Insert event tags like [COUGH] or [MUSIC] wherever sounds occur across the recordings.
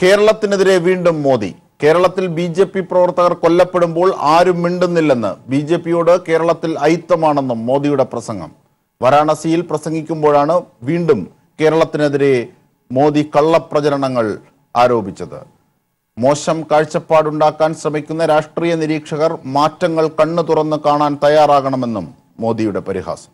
കേരളത്തിനെതിരെ വീണ്ടും മോദി. കേരളത്തിൽ B J P പ്രവർത്തകർ കൊല്ലപ്പെടുമ്പോൾ ആരും മിണ്ടുന്നില്ലെന്ന് ബി ജെ പിയോട് കേരളത്തിൽ ഐത്തമാണെന്നും മോദിയുടെ പ്രസംഗം. വാരാണസിയിൽ പ്രസംഗിക്കുമ്പോഴാണ് വീണ്ടും കേരളത്തിനെതിരെ മോദി കള്ളപ്രചരണങ്ങൾ ആരോപിച്ചത്. മോശം കാഴ്ചപ്പാടുണ്ടാക്കാൻ ശ്രമിക്കുന്ന രാഷ്ട്രീയ നിരീക്ഷകർ മാറ്റങ്ങൾ കണ്ണു തുറന്ന് കാണാൻ തയ്യാറാകണമെന്നും മോദിയുടെ പരിഹാസം.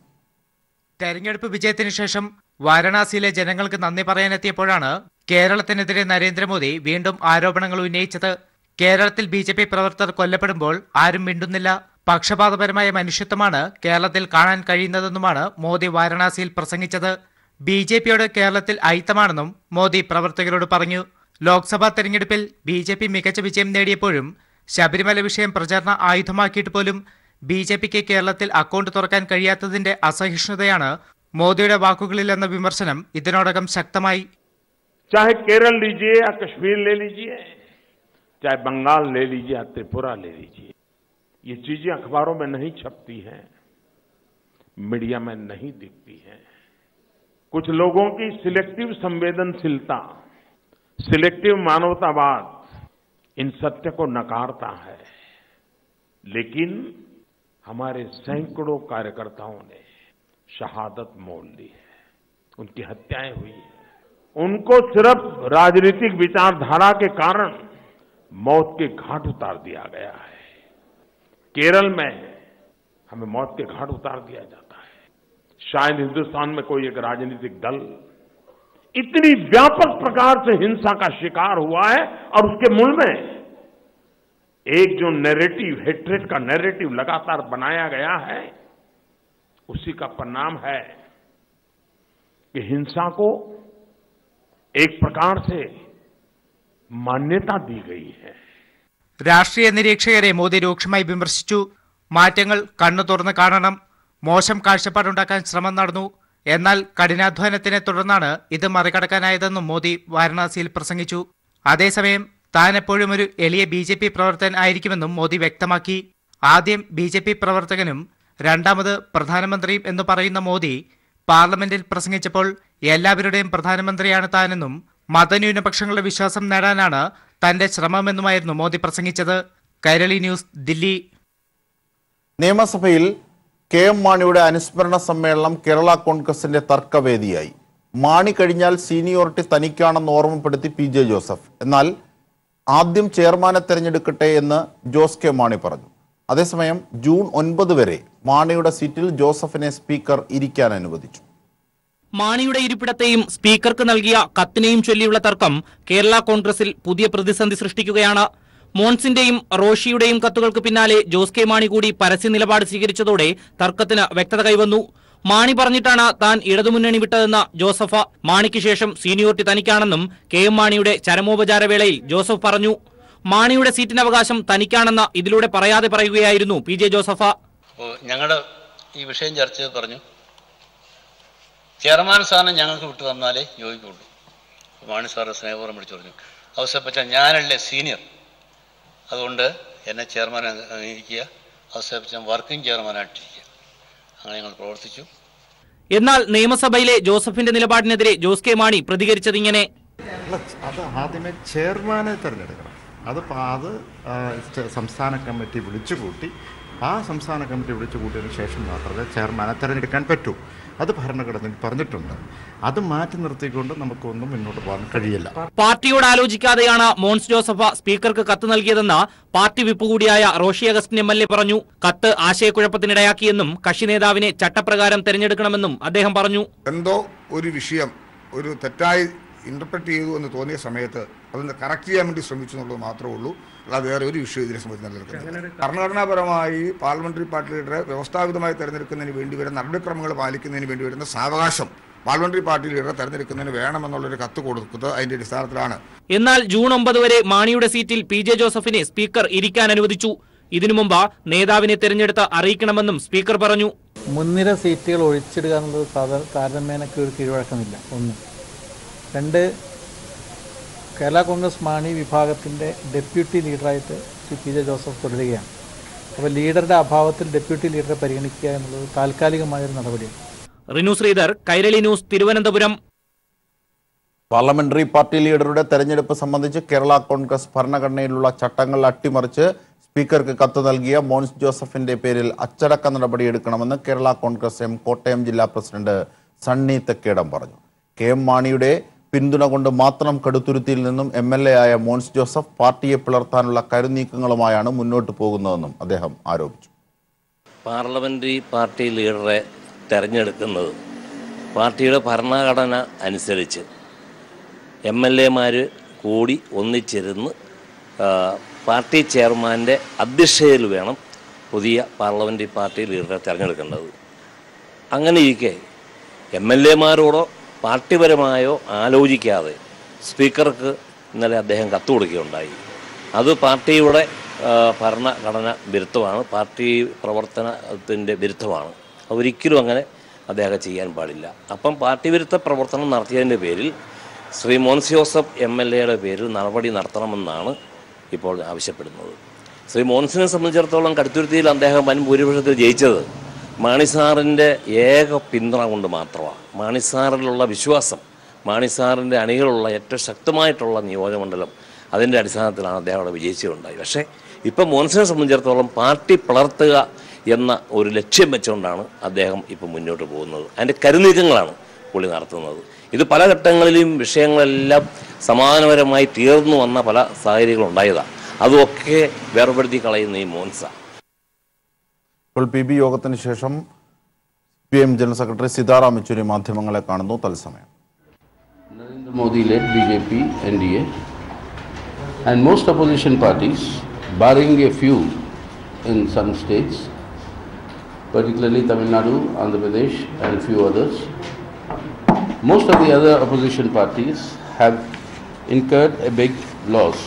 തെരഞ്ഞെടുപ്പ് വിജയത്തിന് ശേഷം വാരണാസിയിലെ ജനങ്ങൾക്ക് നന്ദി പറയാനെത്തിയപ്പോഴാണ് കേരളത്തിനെതിരെ നരേന്ദ്രമോദി വീണ്ടും ആരോപണങ്ങൾ ഉന്നയിച്ചത്. കേരളത്തിൽ ബി പ്രവർത്തകർ കൊല്ലപ്പെടുമ്പോൾ ആരും മിണ്ടുന്നില്ല. പക്ഷപാതപരമായ മനുഷ്യത്വമാണ് കേരളത്തിൽ കാണാൻ കഴിയുന്നതെന്നുമാണ് മോദി വാരണാസിയിൽ പ്രസംഗിച്ചത്. ബി ജെ പിയോട് കേരളത്തിൽ അയിത്തമാണെന്നും മോദി പ്രവർത്തകരോട് പറഞ്ഞു. ലോക്സഭാ തെരഞ്ഞെടുപ്പിൽ ബി ജെ പി മികച്ച വിജയം നേടിയപ്പോഴും ശബരിമല വിഷയം പ്രചാരണ ആയുധമാക്കിയിട്ട് പോലും ബി ജെ പിക്ക് കേരളത്തിൽ അക്കൗണ്ട് തുറക്കാൻ കഴിയാത്തതിന്റെ അസഹിഷ്ണുതയാണ് മോദിയുടെ വാക്കുകളിലെന്ന വിമർശനം ഇതിനോടകം ശക്തമായി चाहे केरल लीजिए या कश्मीर ले लीजिए चाहे बंगाल ले लीजिए या त्रिपुरा ले लीजिए ये चीजें अखबारों में नहीं छपती हैं मीडिया में नहीं दिखती हैं कुछ लोगों की सिलेक्टिव संवेदनशीलता सिलेक्टिव मानवतावाद इन सत्य को नकारता है लेकिन हमारे सैकड़ों कार्यकर्ताओं ने शहादत मोल ली है। उनकी हत्याएँ हुई हैं। उनको सिर्फ़ राजनीतिक विचारधारा के कारण मौत के घाट उतार दिया गया है। केरल में हमें मौत के घाट उतार दिया जाता है। शायद हिंदुस्तान में कोई एक राजनीतिक दल इतनी व्यापक प्रकार से हिंसा का शिकार हुआ है और उसके मूल में एक जो नैरेटिव हेट्रेट का नैरेटिव लगातार बनाया गया है उसी का परिणाम है कि हिंसा को एक प्रकार से मान्यता दी गई है രാഷ്ട്രീയ നിരീക്ഷകരെ മോദി രൂക്ഷമായി വിമർശിച്ചു മാറ്റങ്ങൾ കണ്ണു തുറന്ന് കാണണം മോശം കാഴ്ചപ്പാടുണ്ടാക്കാൻ ശ്രമം നടന്നു എന്നാൽ കഠിനാധ്വാനത്തിനെ തുടർന്നാണ് ഇത് മറികടക്കാനായതെന്നും മോദി വാരണാസിയിൽ പ്രസംഗിച്ചു അതേസമയം താൻ എപ്പോഴും ഒരു എളിയ ബി ജെ പി പ്രവർത്തകൻ ആയിരിക്കുമെന്നും മോദി വ്യക്തമാക്കി ആദ്യം ബി ജെ പി പ്രവർത്തകനും രണ്ടാമത് പ്രധാനമന്ത്രി എന്ന് പറയുന്ന മോദി പാർലമെന്റിൽ പ്രസംഗിച്ചപ്പോൾ എല്ലാവരുടെയും പ്രധാനമന്ത്രിയാണ് താനെന്നും മതന്യൂനപക്ഷങ്ങളുടെ വിശ്വാസം നേടാനാണ് തന്റെ ശ്രമമെന്നുമായിരുന്നു മോദി പ്രസംഗിച്ചത്. കൈരളി ന്യൂസ് ദില്ലി. നിയമസഭയിൽ കെ എം മാണിയുടെ അനുസ്മരണ സമ്മേളനം കേരള കോൺഗ്രസിന്റെ തർക്കവേദിയായി. മാണി കഴിഞ്ഞാൽ സീനിയോറിറ്റി തനിക്കാണെന്ന് ഓർമ്മപ്പെടുത്തി പി ജെ ജോസഫ്. എന്നാൽ ആദ്യം ചെയർമാനെ തെരഞ്ഞെടുക്കട്ടെ എന്ന് ജോസ് കെ മാണി പറഞ്ഞു. അതേസമയം ജൂൺ ഒൻപത് വരെ മാണിയുടെ സീറ്റിൽ ജോസഫിനെ സ്പീക്കർ ഇരിക്കാൻ അനുവദിച്ചു. മാണിയുടെ ഇരിപ്പിടത്തെയും സ്പീക്കർക്ക് നൽകിയ കത്തിനെയും ചൊല്ലിയുള്ള തർക്കം കേരള കോൺഗ്രസിൽ പുതിയ പ്രതിസന്ധി സൃഷ്ടിക്കുകയാണ്. മോൺസിന്റെയും റോഷിയുടെയും കത്തുകൾക്ക് പിന്നാലെ ജോസ് കെ മാണി കൂടി പരസ്യ നിലപാട് സ്വീകരിച്ചതോടെ തർക്കത്തിന് വ്യക്തത കൈവന്നു. മാണി പറഞ്ഞിട്ടാണ് താൻ ഇടതുമുന്നണി വിട്ടതെന്ന ജോസഫ. മാണിക്ക് ശേഷം സീനിയോറിറ്റി തനിക്കാണെന്നും കെ എം മാണിയുടെ ചരമോപചാരവേളയിൽ ജോസഫ് പറഞ്ഞു. മാണിയുടെ സീറ്റിന് അവകാശം തനിക്കാണെന്ന് ഇതിലൂടെ പറയാതെ പറയുകയായിരുന്നു പി ജെ ജോസഫ. ഞങ്ങളുടെ ഈ വിഷയം ചർച്ച ചെയ്ത് പറഞ്ഞു. ചെയർമാൻ സ്ഥാനം ഞങ്ങൾക്ക് വിട്ടു തന്നാലേ യോജിക്കുള്ളൂ. മാണി സാറ് സ്നേഹപൂർവം വിളിച്ചു പറഞ്ഞു. അവസരപ്പച്ച ഞാനല്ലേ സീനിയർ. അതുകൊണ്ട് എന്നെ ചെയർമാൻ അംഗീകരിക്കുക അവസരപ്പച്ച വർക്കിംഗ് ചെയർമാനായിട്ടിരിക്കുക. അങ്ങനെ ഞങ്ങൾ പ്രവർത്തിച്ചു. എന്നാൽ നിയമസഭയിലെ ജോസഫിന്റെ നിലപാടിനെതിരെ ജോസ് കെ മാണി പ്രതികരിച്ചതിങ്ങനെ. ആദ്യമേ ചെയർമാനെ തിരഞ്ഞെടുക്കണം. അത് അത് സംസ്ഥാന കമ്മിറ്റി വിളിച്ചു കൂട്ടി ആ സംസ്ഥാന കമ്മിറ്റി വിളിച്ചു കൂട്ടിയതിന് ശേഷം മാത്രമേ ചെയർമാനെ തിരഞ്ഞെടുക്കാൻ പറ്റൂ. അത് ഭരണഘടനയിൽ പറഞ്ഞിട്ടുണ്ട്. അത് മാറ്റി നിർത്തിക്കൊണ്ട് നമുക്കൊന്നും മുന്നോട്ട് പോകാൻ കഴിയില്ല. പാർട്ടിയോട് ആലോചിക്കാതെയാണ് മോൻസ് ജോസഫ സ്പീക്കർക്ക് കത്ത് നൽകിയതെന്ന് പാർട്ടി വിപ്പ് കൂടിയായ Roshi Augustine M L A പറഞ്ഞു. കത്ത് ആശയക്കുഴപ്പത്തിനിടയാക്കിയെന്നും കക്ഷി നേതാവിനെ ചട്ടപ്രകാരം തെരഞ്ഞെടുക്കണമെന്നും അദ്ദേഹം പറഞ്ഞു. എന്തോ ഒരു വിഷയം ഒരു തെറ്റായി ഇന്റർപ്രറ്റ് ചെയ്തു എന്ന് തോന്നിയ സമയത്ത് അതൊന്ന് കറക്റ്റ് ചെയ്യാൻ വേണ്ടി ശ്രമിച്ചു എന്നുള്ളത് മാത്രമേ ഉള്ളൂ. അല്ലാതെ വേറെ ഒരു വിഷയം ഇതിനെ സംബന്ധിച്ച് നിലനിൽക്കുന്നത് ഭരണഘടനാപരമായി പാർലമെന്ററി പാർട്ടി ലീഡറെ വ്യവസ്ഥാപിതമായി തെരഞ്ഞെടുക്കുന്നതിന് വേണ്ടി വരുന്ന നടപടിക്രമങ്ങൾ പാലിക്കുന്നതിന് വേണ്ടി വരുന്ന സാവകാശം പാർലമെന്ററി പാർട്ടി ലീഡറെ തെരഞ്ഞെടുക്കുന്നതിന് വേണമെന്നുള്ളൊരു കത്ത് കൊടുക്കുന്നത് അതിന്റെ അടിസ്ഥാനത്തിലാണ്. എന്നാൽ ജൂൺ ഒമ്പത് വരെ മാണിയുടെ സീറ്റിൽ പി ജെ ജോസഫിനെ സ്പീക്കർ ഇരിക്കാൻ അനുവദിച്ചു. ഇതിനു മുമ്പ് നേതാവിനെ തെരഞ്ഞെടുത്ത് അറിയിക്കണമെന്നും സ്പീക്കർ പറഞ്ഞു. മുൻനിര സീറ്റുകൾ ഒഴിച്ചിടുക എന്നത് സാധാരണ താരതമ്യേനൊക്കെ ഒരു കീഴ്വഴക്കമില്ല. ഒന്ന്. രണ്ട് കേരള കോൺഗ്രസ് മാണി വിഭാഗത്തിന്റെ ഡെപ്യൂട്ടി ലീഡറായിട്ട് ശ്രീ പി ജെ ജോസഫ് തുടരുകയാണ്. അപ്പോൾ ലീഡറുടെ അഭാവത്തിൽ ഡെപ്യൂട്ടി ലീഡറെ പരിഗണിക്കുക എന്നുള്ളത് താൽക്കാലികമായൊരു നടപടിയാണ്. Rinu Sreedhar Kairali news Thiruvananthapuram. Parliamentary party ലീഡറുടെ തെരഞ്ഞെടുപ്പ് സംബന്ധിച്ച് കേരള കോൺഗ്രസ് ഭരണഘടനയിലുള്ള ചട്ടങ്ങൾ അട്ടിമറിച്ച് സ്പീക്കർക്ക് കത്ത് നൽകിയ മോൻസ് ജോസഫിന്റെ പേരിൽ അച്ചടക്ക നടപടിയെടുക്കണമെന്ന് കേരള കോൺഗ്രസ് എം കോട്ടയം ജില്ലാ പ്രസിഡന്റ് സണ്ണി തെക്കേടം പറഞ്ഞു. കെ എം മാണിയുടെ പിന്തുണ കൊണ്ട് മാത്രം കടുത്തുരുത്തിയിൽ നിന്നും എം എൽ എ ആയ മോൻസ് ജോസഫ് പാർട്ടിയെ പിളർത്താനുള്ള കരുനീക്കങ്ങളുമായാണ് മുന്നോട്ട് പോകുന്നതെന്നും അദ്ദേഹം ആരോപിച്ചു. പാർലമെന്ററി പാർട്ടി ലീഡറെ തെരഞ്ഞെടുക്കുന്നത് പാർട്ടിയുടെ ഭരണഘടന അനുസരിച്ച് എം എൽ എമാർ കൂടി ഒന്നിച്ചിരുന്ന് പാർട്ടി ചെയർമാന്റെ അധ്യക്ഷതയിൽ വേണം പുതിയ പാർലമെന്ററി പാർട്ടി ലീഡറെ തിരഞ്ഞെടുക്കേണ്ടത്. അങ്ങനെ ഇരിക്കെ എം എൽ എമാരോടോ പാർട്ടിപരമായോ ആലോചിക്കാതെ സ്പീക്കർക്ക് ഇന്നലെ അദ്ദേഹം കത്ത് കൊടുക്കുകയുണ്ടായി. അത് പാർട്ടിയുടെ ഭരണഘടന വിരുദ്ധമാണ് പാർട്ടി പ്രവർത്തനത്തിന്റെ വിരുദ്ധമാണ്. ഒരിക്കലും അങ്ങനെ അദ്ദേഹം ചെയ്യാൻ പാടില്ല. അപ്പം പാർട്ടി വിരുദ്ധ പ്രവർത്തനം നടത്തിയതിന്റെ പേരിൽ ശ്രീ മോൻസ് ജോസഫ് എം എൽ എയുടെ പേരിൽ നടപടി നടത്തണമെന്നാണ് ഇപ്പോൾ ആവശ്യപ്പെടുന്നത്. ശ്രീ മോൻസിനെ സംബന്ധിച്ചിടത്തോളം കടുത്തുരുത്തിയിൽ അദ്ദേഹം വൻ ഭൂരിപക്ഷത്തിൽ ജയിച്ചത് മാണി സാറിന്റെ ഏക പിന്തുണ കൊണ്ട് മാത്രമാണ്. മാണിസാറിലുള്ള വിശ്വാസം മാണിസാറിന്റെ അണികളുള്ള ഏറ്റവും ശക്തമായിട്ടുള്ള നിയോജകമണ്ഡലം അതിന്റെ അടിസ്ഥാനത്തിലാണ് അദ്ദേഹം അവിടെ വിജയിച്ചുണ്ടായി പക്ഷേ ഇപ്പം മോൻസിനെ സംബന്ധിച്ചിടത്തോളം പാർട്ടി പിളർത്തുക എന്ന ഒരു ലക്ഷ്യം വെച്ചുകൊണ്ടാണ് അദ്ദേഹം ഇപ്പം മുന്നോട്ട് പോകുന്നത്. അതിന്റെ കരുനീക്കങ്ങളാണ് പുള്ളി നടത്തുന്നത്. ഇത് പല ഘട്ടങ്ങളിലും വിഷയങ്ങളെല്ലാം സമാധാനപരമായി തീർന്നു വന്ന പല സാഹചര്യങ്ങളുണ്ടായതാണ് അതൊക്കെ വേർപെടുത്തി കളയുന്ന ഈ മോൻസ ഇപ്പോൾ പി ബി യോഗത്തിന് ശേഷം P M general secretary Sitaram Yechury മാധ്യമങ്ങളെ കാണുന്നു തത്സമയം Narendra Modi led BJP, NDA, and most opposition parties, barring a few in some states, particularly Tamil Nadu, Andhra Pradesh, and few others, most of the other opposition parties have incurred a big loss.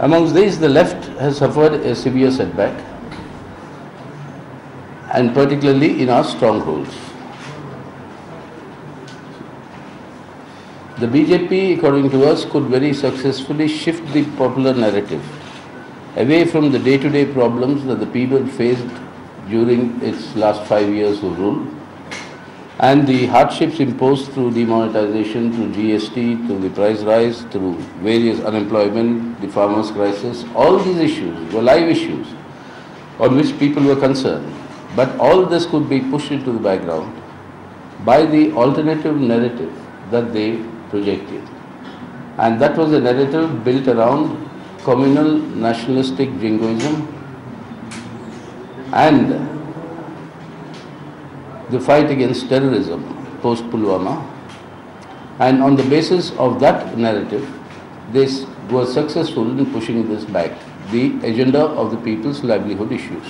Amongst these, the left has suffered a severe setback, and particularly in our strongholds. The BJP, according to us, could very successfully shift the popular narrative away from the day to day problems that the people faced during its last five years of rule and the hardships imposed through demonetization, through GST, through the price rise, through various unemployment, the farmers' crisis, all these issues were live issues on which people were concerned. But all this could be pushed into the background by the alternative narrative that they projected. And that was a narrative built around communal nationalistic jingoism and the fight against terrorism post Pulwama. And on the basis of that narrative, they were successful in pushing this back, the agenda of the people's livelihood issues.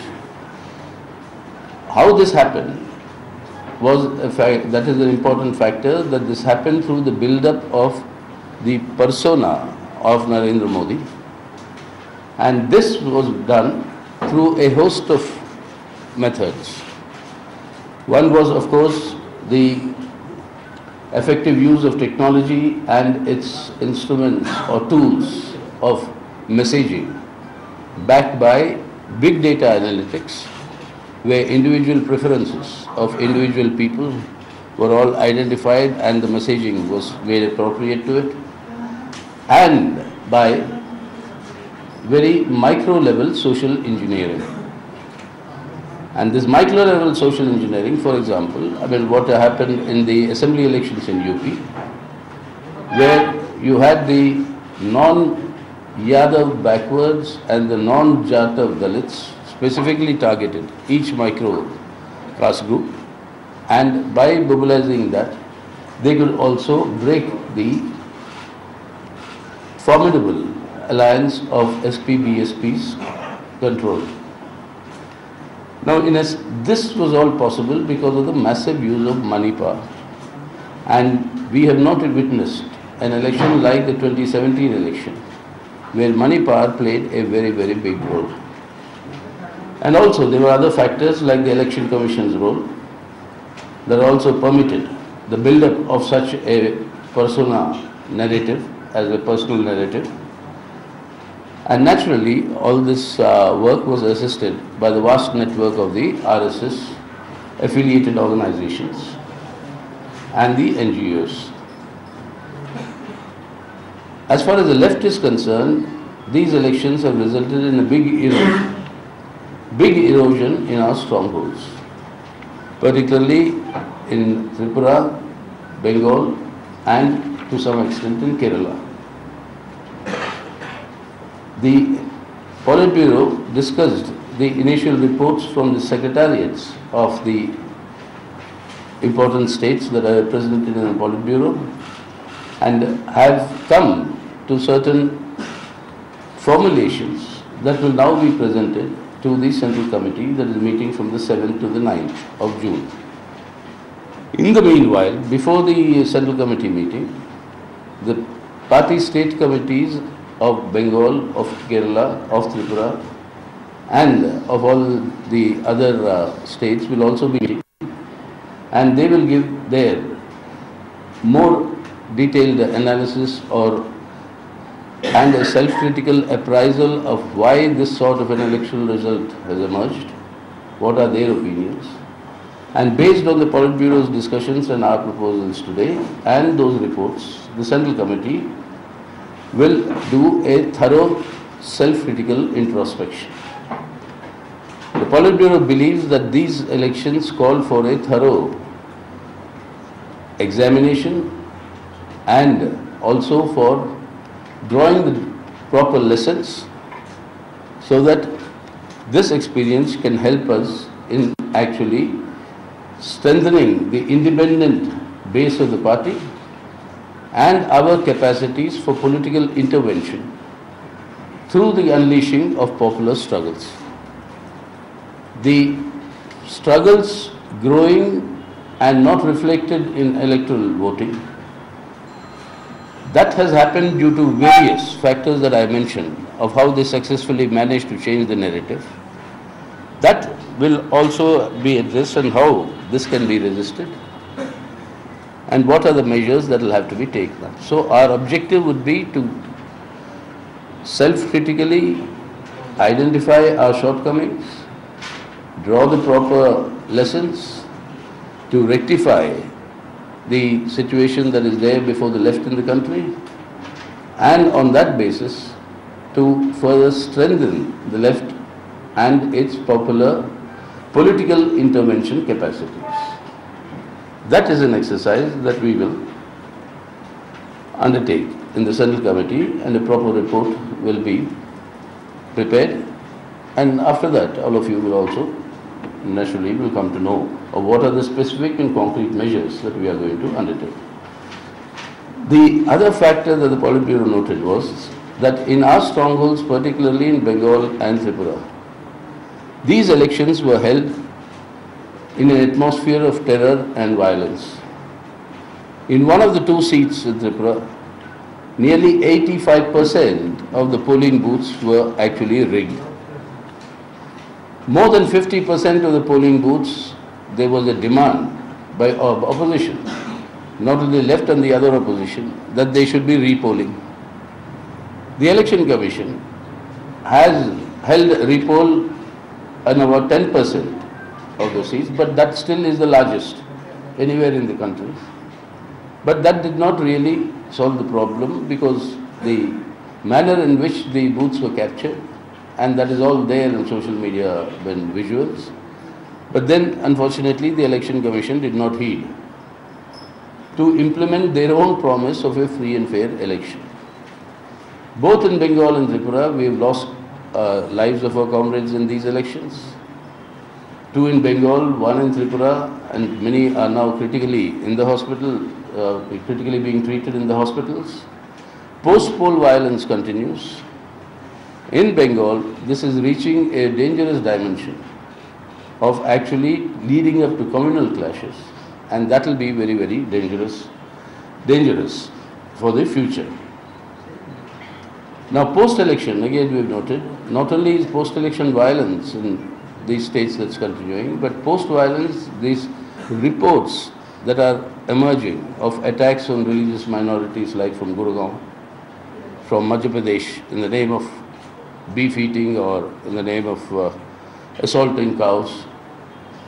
How this happened was a fact, that is an important factor that this happened through the build-up of the persona of Narendra Modi, and this was done through a host of methods. One was, of course, the effective use of technology and its instruments or tools of messaging, backed by big data analytics, where individual preferences of individual people were all identified and the messaging was made appropriate to it, and by very micro level social engineering. And this micro level social engineering, for example, I mean, what happened in the assembly elections in UP, where you had the non Yadav backwards and the non Jatav Dalits specifically targeted, each micro caste group, and by mobilizing that, they could also break the formidable alliance of SP-BSP's control. Now, in a, this was all possible because of the massive use of money power. And we have not witnessed an election like the 2017 election, where money power played a very, very big role. And also, there were other factors like the Election Commission's role that also permitted the build-up of such a persona narrative as a personal narrative. And naturally, all this uh, work was assisted by the vast network of the RSS affiliated organizations and the NGOs. As far as the left is concerned, these elections have resulted in a big erosion, big erosion in our strongholds, particularly in Tripura, Bengal, and to some extent in Kerala. The Politburo discussed the initial reports from the secretariats of the important states that are represented in the Politburo and have come to certain formulations that will now be presented to the Central Committee that is meeting from the 7th to the 9th of June. In the meanwhile, before the Central Committee meeting, the party state committees of Bengal, of Kerala, of Tripura, and of all the other uh, states will also be meeting, and they will give their more detailed analysis or and a self-critical appraisal of why this sort of an election result has emerged, what are their opinions, and based on the Politburo's discussions and our proposals today and those reports, the Central Committee will do a thorough self-critical introspection. The Politburo believes that these elections call for a thorough examination and also for drawing the proper lessons so that this experience can help us in actually strengthening the independent base of the party and our capacities for political intervention through the unleashing of popular struggles. The struggles growing and not reflected in electoral voting, that has happened due to various factors that I mentioned of how they successfully managed to change the narrative. That will also be addressed and how this can be resisted and what are the measures that will have to be taken. So our objective would be to self-critically identify our shortcomings, draw the proper lessons to rectify the situation that is there before the left in the country and on that basis to further strengthen the left and its popular political intervention capacities. That is an exercise that we will undertake in the Central Committee and a proper report will be prepared and after that all of you will also naturally will come to know of what are the specific and concrete measures that we are going to undertake. The other factor that the Politburo noted was that in our strongholds, particularly in Bengal and Tripura, these elections were held in an atmosphere of terror and violence. In one of the two seats in Tripura, nearly 85% of the polling booths were actually rigged. More than 50% of the polling booths, there was a demand by opposition, not only left and the other opposition, that they should be repolling. The Election Commission has held repoll on about 10% of the seats, but that still is the largest anywhere in the country. But that did not really solve the problem because the manner in which the booths were captured, and that is all there in social media when visuals. But then, unfortunately, the Election Commission did not heed to implement their own promise of a free and fair election. Both in Bengal and Tripura, we have lost uh, lives of our comrades in these elections. Two in Bengal, one in Tripura, and many are now critically in the hospital, uh, critically being treated in the hospitals. Post-poll violence continues. In Bengal, this is reaching a dangerous dimension of actually leading up to communal clashes, and that will be very, very dangerous, dangerous for the future. Now, post-election, again we have noted, not only is post-election violence in these states that's continuing, but post-violence, these reports that are emerging of attacks on religious minorities like from Gurgaon, from Madhya Pradesh in the name of beef eating or in the name of uh, assaulting cows.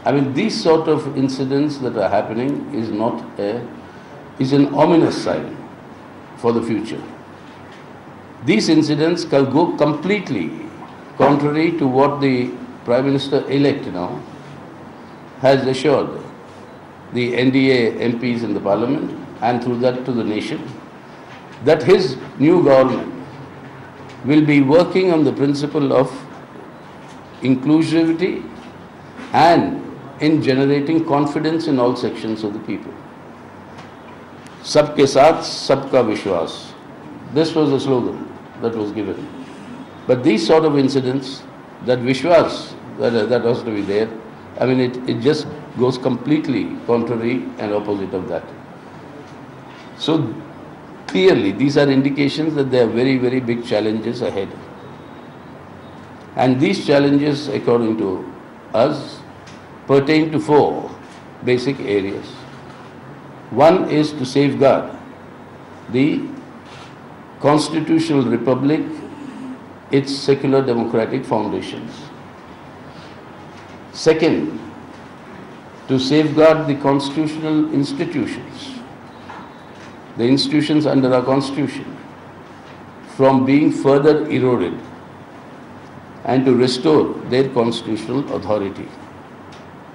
I mean, these sort of incidents that are happening is not a, is an ominous sign for the future. these incidents can go completely contrary to what the Prime Minister elect now has assured the NDA MPs in the Parliament and through that to the nation that his new government will be working on the principle of inclusivity and in generating confidence in all sections of the people. Sabke saath, sabka vishwas. This was the slogan that was given. But these sort of incidents, that vishwas that, that has to be there, I mean, it, it just goes completely contrary and opposite of that. So clearly, these are indications that there are very, very big challenges ahead. And these challenges, according to us, pertain to four basic areas. One is to safeguard the constitutional republic, its secular democratic foundations. Second, to safeguard the constitutional institutions, the institutions under our constitution, from being further eroded and to restore their constitutional authority,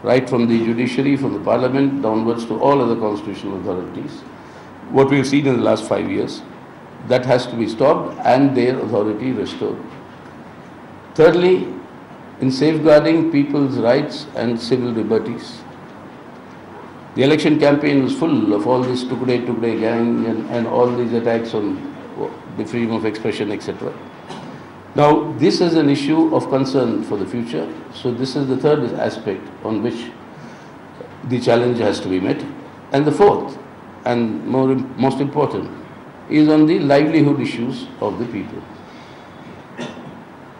right from the judiciary, from the parliament, downwards to all other constitutional authorities. What we've seen in the last five years, that has to be stopped and their authority restored. Thirdly, in safeguarding people's rights and civil liberties. The election campaign was full of all this Tukde Tukde gang and, and all these attacks on the freedom of expression, etc. Now, this is an issue of concern for the future. So, this is the third aspect on which the challenge has to be met. And the fourth, and more, most important, is on the livelihood issues of the people.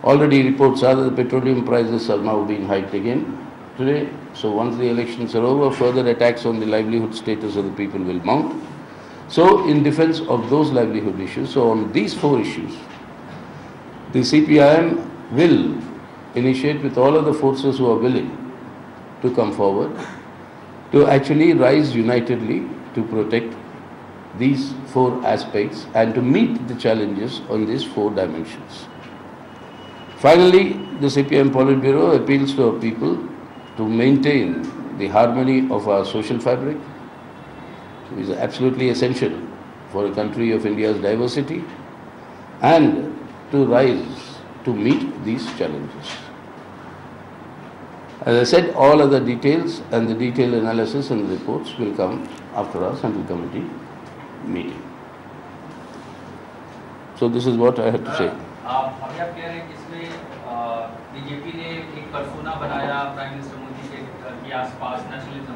Already reports are that the petroleum prices are now being hiked again today. So once the elections are over, further attacks on the livelihood status of the people will mount. So in defense of those livelihood issues, so on these four issues, the CPIM will initiate with all of the forces who are willing to come forward to actually rise unitedly to protect these four aspects and to meet the challenges on these four dimensions. Finally, the CPM Politburo appeals to our people to maintain the harmony of our social fabric, which is absolutely essential for a country of India's diversity, and to rise to meet these challenges. As I said, all other details and the detailed analysis and the reports will come after our central committee meeting. So this is what I have to say. आप अभी आप कह रहे हैं कि इसमें BJP ने एक परसोना बनाया प्राइम मिनिस्टर मोदी के आसपास नेशनलिज्म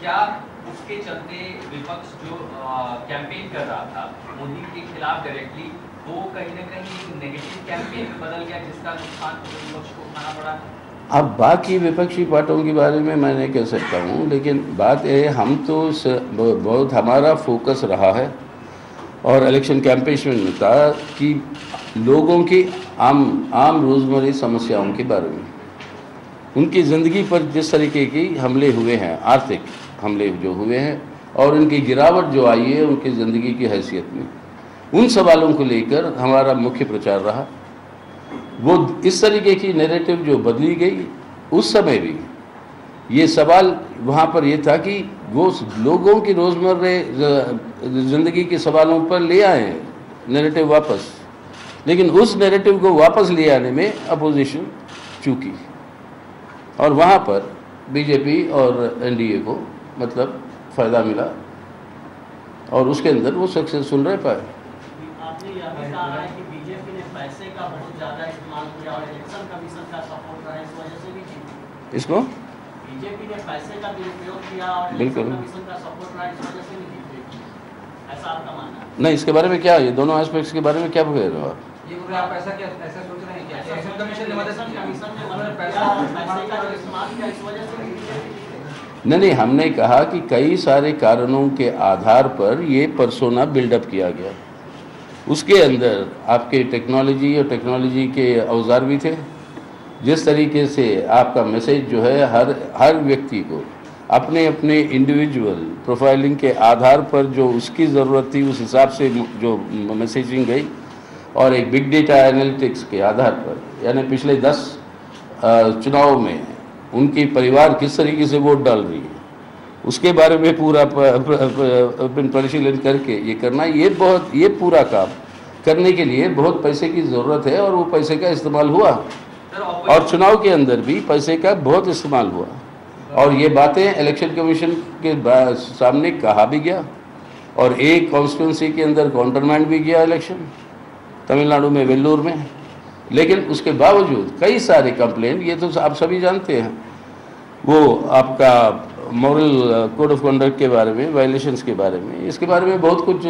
क्या उसके चलते विपक्ष जो कैंपेन कर रहा था, मोदी के खिलाफ डायरेक्टली वो कहीं ना कहीं एक नेगेटिव कैंपेन में बदल गया जिसका नुकसान विपक्ष को उठाना पड़ा? अब बाकी विपक्षी पार्टियों के बारे में मैं नहीं कह सकता हूँ, लेकिन बात है, हम तो बहुत हमारा फोकस रहा है। और इलेक्शन कैंपेन में था कि लोगों की आम आम रोज़मर्रा समस्याओं के बारे में। उनकी ज़िंदगी पर जिस तरीके की हमले हुए हैं, आर्थिक हमले जो हुए हैं, और उनकी गिरावट जो आई है, उनकी ज़िंदगी की हैसियत में। उन सवालों को लेकर हमारा मुख्य प्रचार रहा। वो इस तरीके की नैरेटिव जो बदली गई, उस समय भी ये सवाल वहाँ पर ये था कि वो लोगों की रोज़मर्रे ज़िंदगी के सवालों पर ले आए नैरेटिव वापस। लेकिन उस नैरेटिव को वापस ले आने में अपोजिशन चूकी। और वहाँ पर बीजेपी और एनडीए को मतलब फ़ायदा मिला और उसके अंदर वो सक्सेसफुल रह पाए। आपने यह भी कहा कि बीजेपी ने पैसे का बहुत ज़्यादा इस्तेमाल किया और इलेक्शन कमीशन का सपोर्ट रहा इस वजह से भी जीती इसको? बीजेपी ने पैसे का दुरुपयोग किया और बिल्कुल। का सपोर्ट रहा इस वजह से भी जीती ऐसा आपका मानना नहीं इसके बारे में क्या ये दोनों एस्पेक्ट्स के बारे में क्या कह रहे हो आप? ये बोल रहे आप ऐसा क्या ऐसा सोच रहे हैं क्या? इलेक्शन कमीशन ने मदद इलेक्शन किया कमीशन ने उन्होंने पैसा का इस्तेमाल किया इस वजह से भी बीजेपी जीती नहीं नहीं हमने कहा कि कई सारे कारणों के आधार पर ये परसोना बिल्डअप किया गया। उसके अंदर आपके टेक्नोलॉजी और टेक्नोलॉजी के औज़ार भी थे। जिस तरीके से आपका मैसेज जो है हर हर व्यक्ति को अपने अपने इंडिविजुअल प्रोफाइलिंग के आधार पर जो उसकी ज़रूरत थी उस हिसाब से जो मैसेजिंग गई और एक बिग डेटा एनालिटिक्स के आधार पर यानी पिछले दस चुनाव में उनकी परिवार किस तरीके से वोट डाल रही है उसके बारे में पूरा परिशीलन करके ये करना ये बहुत ये पूरा काम करने के लिए बहुत पैसे की ज़रूरत है और वो पैसे का इस्तेमाल हुआ। और चुनाव के अंदर भी पैसे का बहुत इस्तेमाल हुआ। और ये बातें इलेक्शन कमीशन के सामने कहा भी गया और एक कॉन्स्टिट्यूंसी के अंदर काउंटरमैंड भी गया इलेक्शन तमिलनाडु में, वेल्लोर में। लेकिन उसके बावजूद कई सारे कंप्लेन, ये तो आप सभी जानते हैं। वो आपका मॉरल कोड ऑफ़ कंडक्ट के बारे में, वायलेशंस के बारे में, इसके बारे में बहुत कुछ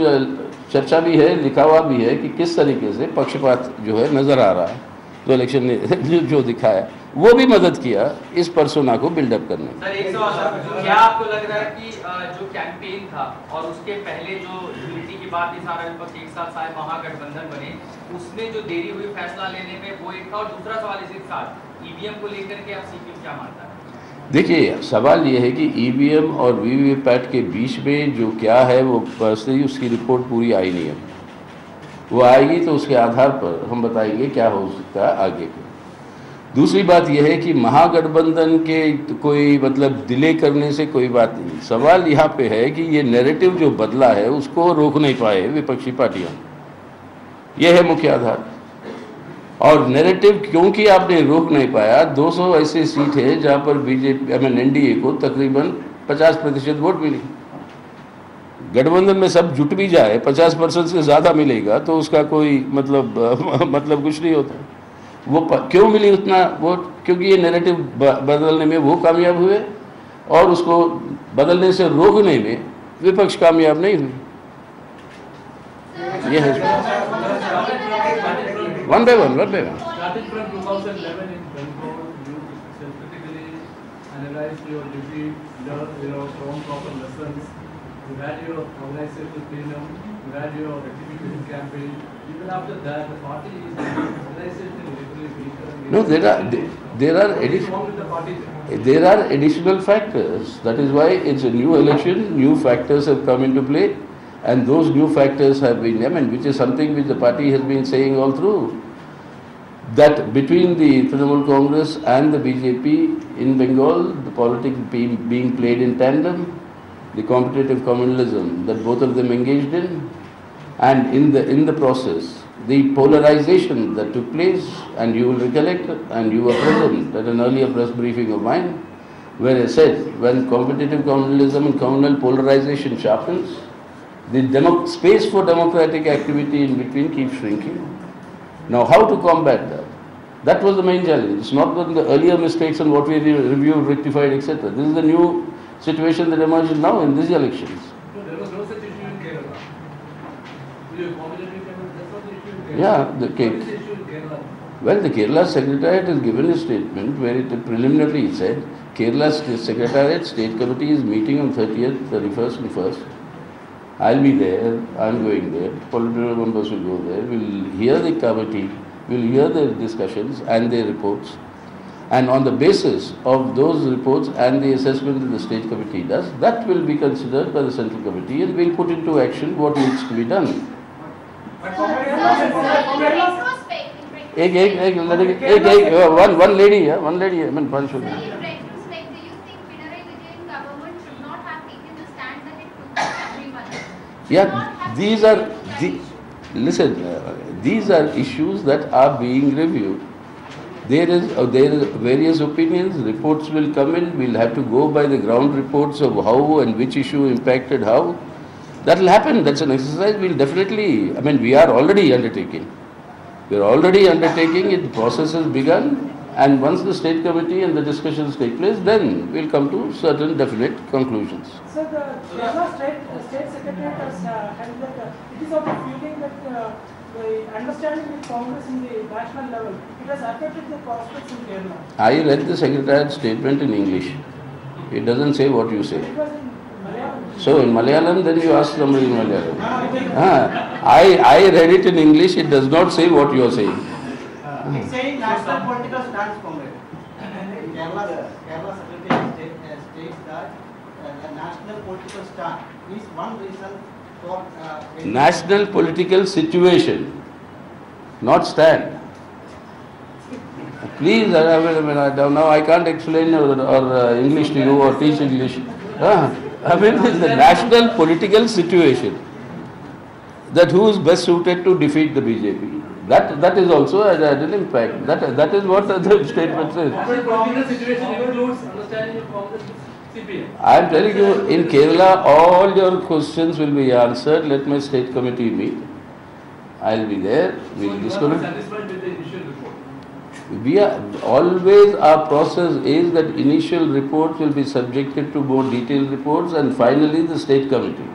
चर्चा भी है, लिखा हुआ भी है कि किस तरीके से पक्षपात जो है नज़र आ रहा है। जो इलेक्शन ने [LAUGHS] जो, जो दिखाया वो भी मदद किया इस परसोना को बिल्डअप करने में। सर एक सवाल। क्या आपको लग रहा है कि जो कैंपेन था और उसके पहले जो यूनिटी की बात थी सारा विपक्ष एक साथ सारे महागठबंधन बने उसमें जो देरी हुई फैसला लेने में वो एक था? और दूसरा सवाल इसी के साथ ईवीएम को लेकर के आप सीपीएम क्या मानता है? देखिए सवाल ये है कि ईवीएम और वीवीपैट के बीच में जो क्या है वो पर्सनली उसकी रिपोर्ट पूरी आई नहीं है। वो आएगी तो उसके आधार पर हम बताएँगे क्या हो सकता है आगे को। दूसरी बात यह है कि महागठबंधन के तो कोई मतलब डिले करने से कोई बात नहीं। सवाल यहाँ पे है कि ये नैरेटिव जो बदला है, उसको रोक नहीं पाए विपक्षी पार्टियाँ। यह है मुख्य आधार। और नैरेटिव क्योंकि आपने रोक नहीं पाया 200 ऐसे सीट है जहाँ पर बीजेपी एनडीए को तकरीबन 50 प्रतिशत वोट मिली। गठबंधन में सब जुट भी जाए 50 परसेंट से ज़्यादा मिलेगा तो उसका कोई मतलब [LAUGHS] मतलब कुछ नहीं होता। वो प, क्यों मिली उतना वोट? क्योंकि ये नैरेटिव बदलने में वो कामयाब हुए और उसको बदलने से रोकने में विपक्ष कामयाब नहीं हुई। ये है। One by one one by one Starting from 2011 in Bengal, you self-critically analyzed your duty, learned your own proper lessons. You had your organizational plenum, you had your rectification campaign. Even after that, the party is organizationally weaker. and No, there are there are additional wrong with the party then? there are additional factors. That is why it's a new election. New factors have come into play, and those new factors have been, mean, which is something which the party has been saying all through. That between the Trinamool Congress and the BJP in Bengal, the politics being, being played in tandem, the competitive communalism that both of them engaged in, and in the in the process, the polarization that took place, and you will recollect, and you were present at an earlier press briefing of mine, where I said, when competitive communalism and communal polarization sharpens, the space for democratic activity in between keeps shrinking. Now, how to combat that? That was the main challenge. It's not that the earlier mistakes and what we re- reviewed, rectified, etc. This is the new situation that emerges now in these elections. No, there was no such issue in Kerala. You competitive campaign, that's not the Kerala. Yeah, the What Ke- is the issue in Kerala? Well, the Kerala Secretariat has given a statement where it preliminarily said Kerala Secretariat State Committee is meeting on 30th, 31st and 1st. I'll be there, I'm going there, political members will go there, we'll hear the committee, we'll hear their discussions and their reports. And on the basis of those reports and the assessment that the state committee does, that will be considered by the central committee and will put into action what needs to be done. Uh, one, one lady, one lady, I mean, one should. Yeah, these are, the, listen, uh, these are issues that are being reviewed there is uh, there is various opinions. Reports will come in. We'll have to go by the ground reports of how and which issue impacted how. That will happen. That's an exercise. We'll definitely. I mean, we are already undertaking. We are already undertaking it. The process has begun. And once the state committee and the discussions take place, then we'll come to certain definite conclusions. So the Kerala State, uh, State Secretariat has uh, uh, it is of the feeling that uh, the understanding with Congress in the national level, it has affected the prospects in Kerala. I read the Secretariat statement in English. It doesn't say what you say. In So in Malayalam, then you ask somebody in Malayalam. Ah, I, I read it in English, it does not say what you are saying. It's saying national political stance, comrade. Kerala, Kerala Secretary state, uh, states that uh, the national political stance is one reason for. Uh, National political situation. not stand. Please, I I mean, I don't know, I can't explain or, or uh, English to you or teach English. Ah, I mean, the national political situation, that who is best suited to defeat the BJP. That, that is also had an impact. That, that is what the [LAUGHS] statement says. I am telling you, in Kerala, all your questions will be answered. Let my state committee meet. I'll be there. We'll So discuss. satisfied with the initial report. We are always our process is that initial reports will be subjected to more detailed reports and finally the state committee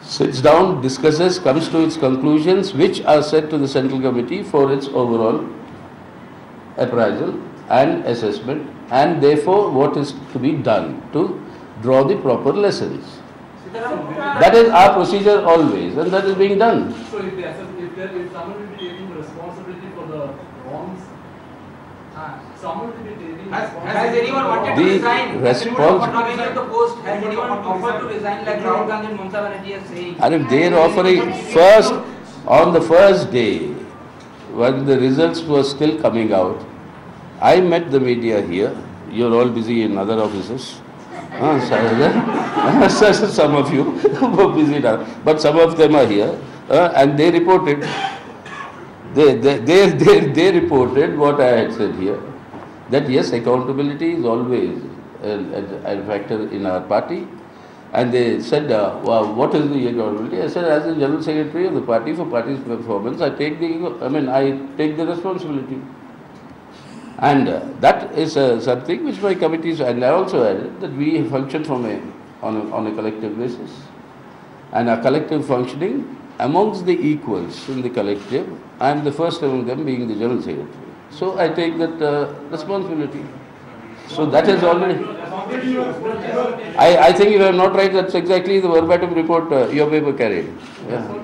sits down, discusses, comes to its conclusions which are sent to the central committee for its overall appraisal and assessment and therefore what is to be done to draw the proper lessons. That is our procedure always and that is being done. So if the assess, if there, if someone will be taking responsibility for the wrongs, ah, someone will be taking Has, has anyone wanted to resign? response- After giving up the post, has anyone offered to resign like Rahul Gandhi and Mamata Banerjee are saying? And if they are offering first, on the first day, when the results were still coming out, I met the media here. You're all busy in other offices. So- [LAUGHS] some of you [LAUGHS] were busy now, but some of them are here, uh, and they reported. They, they, they, they, they reported what I had said here, that yes, accountability is always a, a, a factor in our party. And they said, uh, well, what is the accountability? I said, as the general secretary of the party for party's performance, I take the, I mean, I take the responsibility. And uh, that is uh, something which my committees, and I also added that we function from a, on a, on a collective basis. And our collective functioning amongst the equals in the collective, I am the first among them being the general secretary. So I take that uh, responsibility. So that is already. I, I think if I am not right, that's exactly the verbatim report uh, your paper carried. Yeah.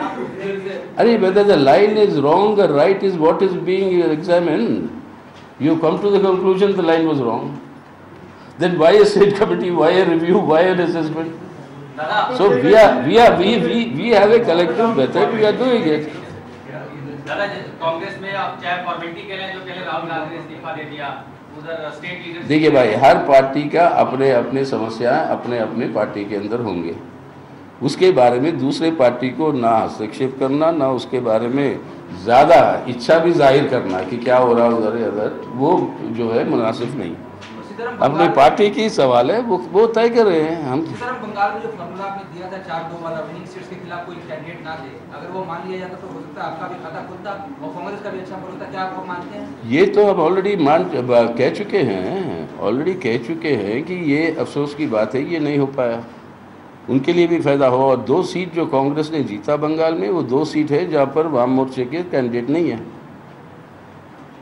Line. There is a I mean, whether the line is wrong or right is what is being examined. You come to the conclusion the line was wrong. Then why a state committee, why a review, why an assessment? So we are, we are, we, we, we have a collective method, we are doing it. दादा कांग्रेस में आप चाहे formality के लिए जो पहले राहुल गांधी ने इस्तीफा दे दिया देखिए भाई हर पार्टी का अपने अपने समस्याएँ अपने अपने पार्टी के अंदर होंगे उसके बारे में दूसरे पार्टी को ना हस्तक्षेप करना ना उसके बारे में ज़्यादा इच्छा भी ज़ाहिर करना कि क्या हो रहा है उधर अदर वो जो है मुनासिब नहीं। अपनी पार्टी की सवाल है वो वो तय कर रहे हैं हम। बंगाल में जो फॉर्मूला आपने दिया था चार दो वाला विनिंग सीट्स के खिलाफ कोई कैंडिडेट ना दे अगर वो मान लिया जाता तो हो सकता है आपका भी खाता खुलता और कांग्रेस का भी अच्छा खुलता क्या आप मानते हैं? ये तो हम ऑलरेडी मान कह चुके हैं ऑलरेडी कह चुके हैं कि ये अफसोस की बात है ये नहीं हो पाया। उनके लिए भी फ़ायदा हो और दो सीट जो कांग्रेस ने जीता बंगाल में वो दो सीट है जहाँ पर वाम मोर्चे के कैंडिडेट नहीं है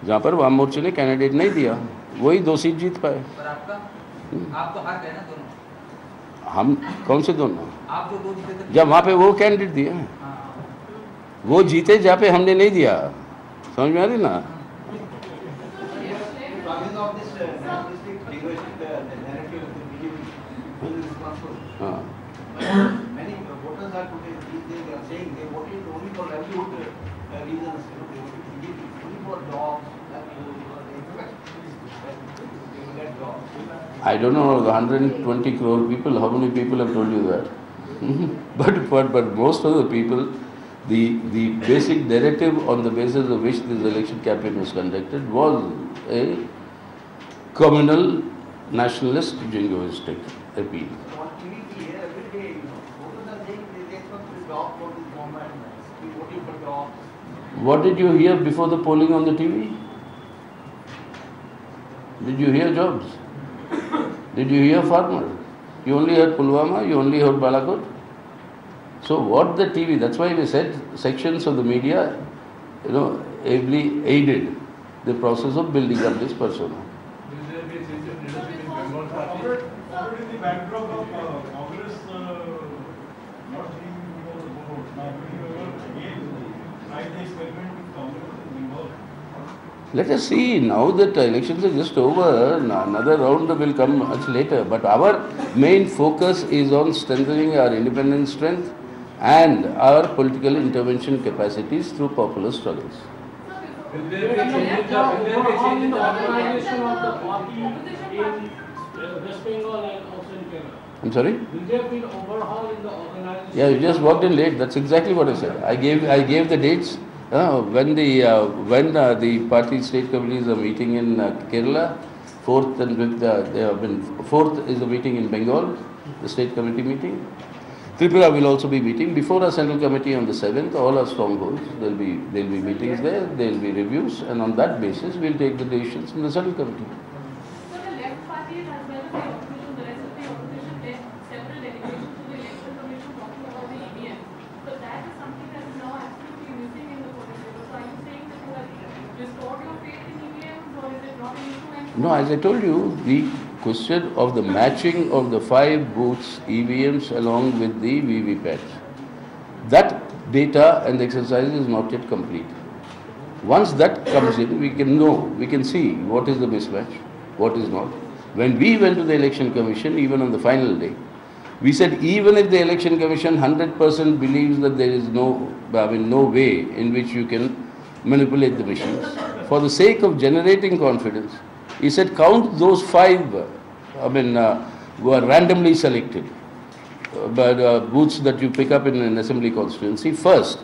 जहाँ पर वाम मोर्चे ने कैंडिडेट नहीं दिया वही दो सीट जीत पाए आप तो हार गए ना दोनों हम कौन से दोनों आप जो दो जीते जब वहाँ पे वो कैंडिडेट दिए वो जीते जहाँ पे हमने नहीं दिया समझ में आ रही ना uh, nationalistic linguistic the narrative of the BJP, who is responsible? हाँ Many uh, voters are today, they they are saying they voted only for livelihood uh, reasons, you know, they voted BJP only for jobs, livelihood, you know, they expect they get jobs. I don't know the 120 crore people, how many people have told you that? [LAUGHS] but, but, but most of the people, the, the basic narrative on the basis of which this election campaign was conducted was a communal nationalist jingoistic every day, you know, voters are saying they they job for this. What did you hear before the polling on the TV? Did you hear jobs? Did you hear farmers? You only heard Pulwama, you only heard Balakot? So what the TV, that's why we said sections of the media, you know, ably aided the process of building up this persona. Will there be a change of leadership in Bengal party? Already the backdrop of uh, Congress uh, not being before the board, now will you ever again try the experiment with Congress in Bengal? Let us see. Now that elections are just over, another round will come much later. But our main focus is on strengthening our independent strength and our political intervention capacities through popular struggles. I'm sorry? Yeah, you just walked in late. That's exactly what I said. I gave I gave the dates uh, when the uh, when uh, the party state committees are meeting in uh, Kerala. Fourth and fifth, uh, they have been fourth is a meeting in Bengal, the state committee meeting. Tripura will also be meeting before our central committee on the seventh. All our strongholds there'll be there'll be meetings there. There'll be reviews, and on that basis we'll take the decisions in the central committee. No, as I told you, the question of the matching of the five booths EVMs along with the VVPATs, that data and the exercise is not yet complete. Once that comes in, we can know, we can see what is the mismatch, what is not. When we went to the election commission, even on the final day, we said even if the election commission 100% believes that there is no, I mean, no way in which you can manipulate the machines, for the sake of generating confidence, he said count those five, I mean, uh, who are randomly selected, uh, but uh, booths that you pick up in an assembly constituency first,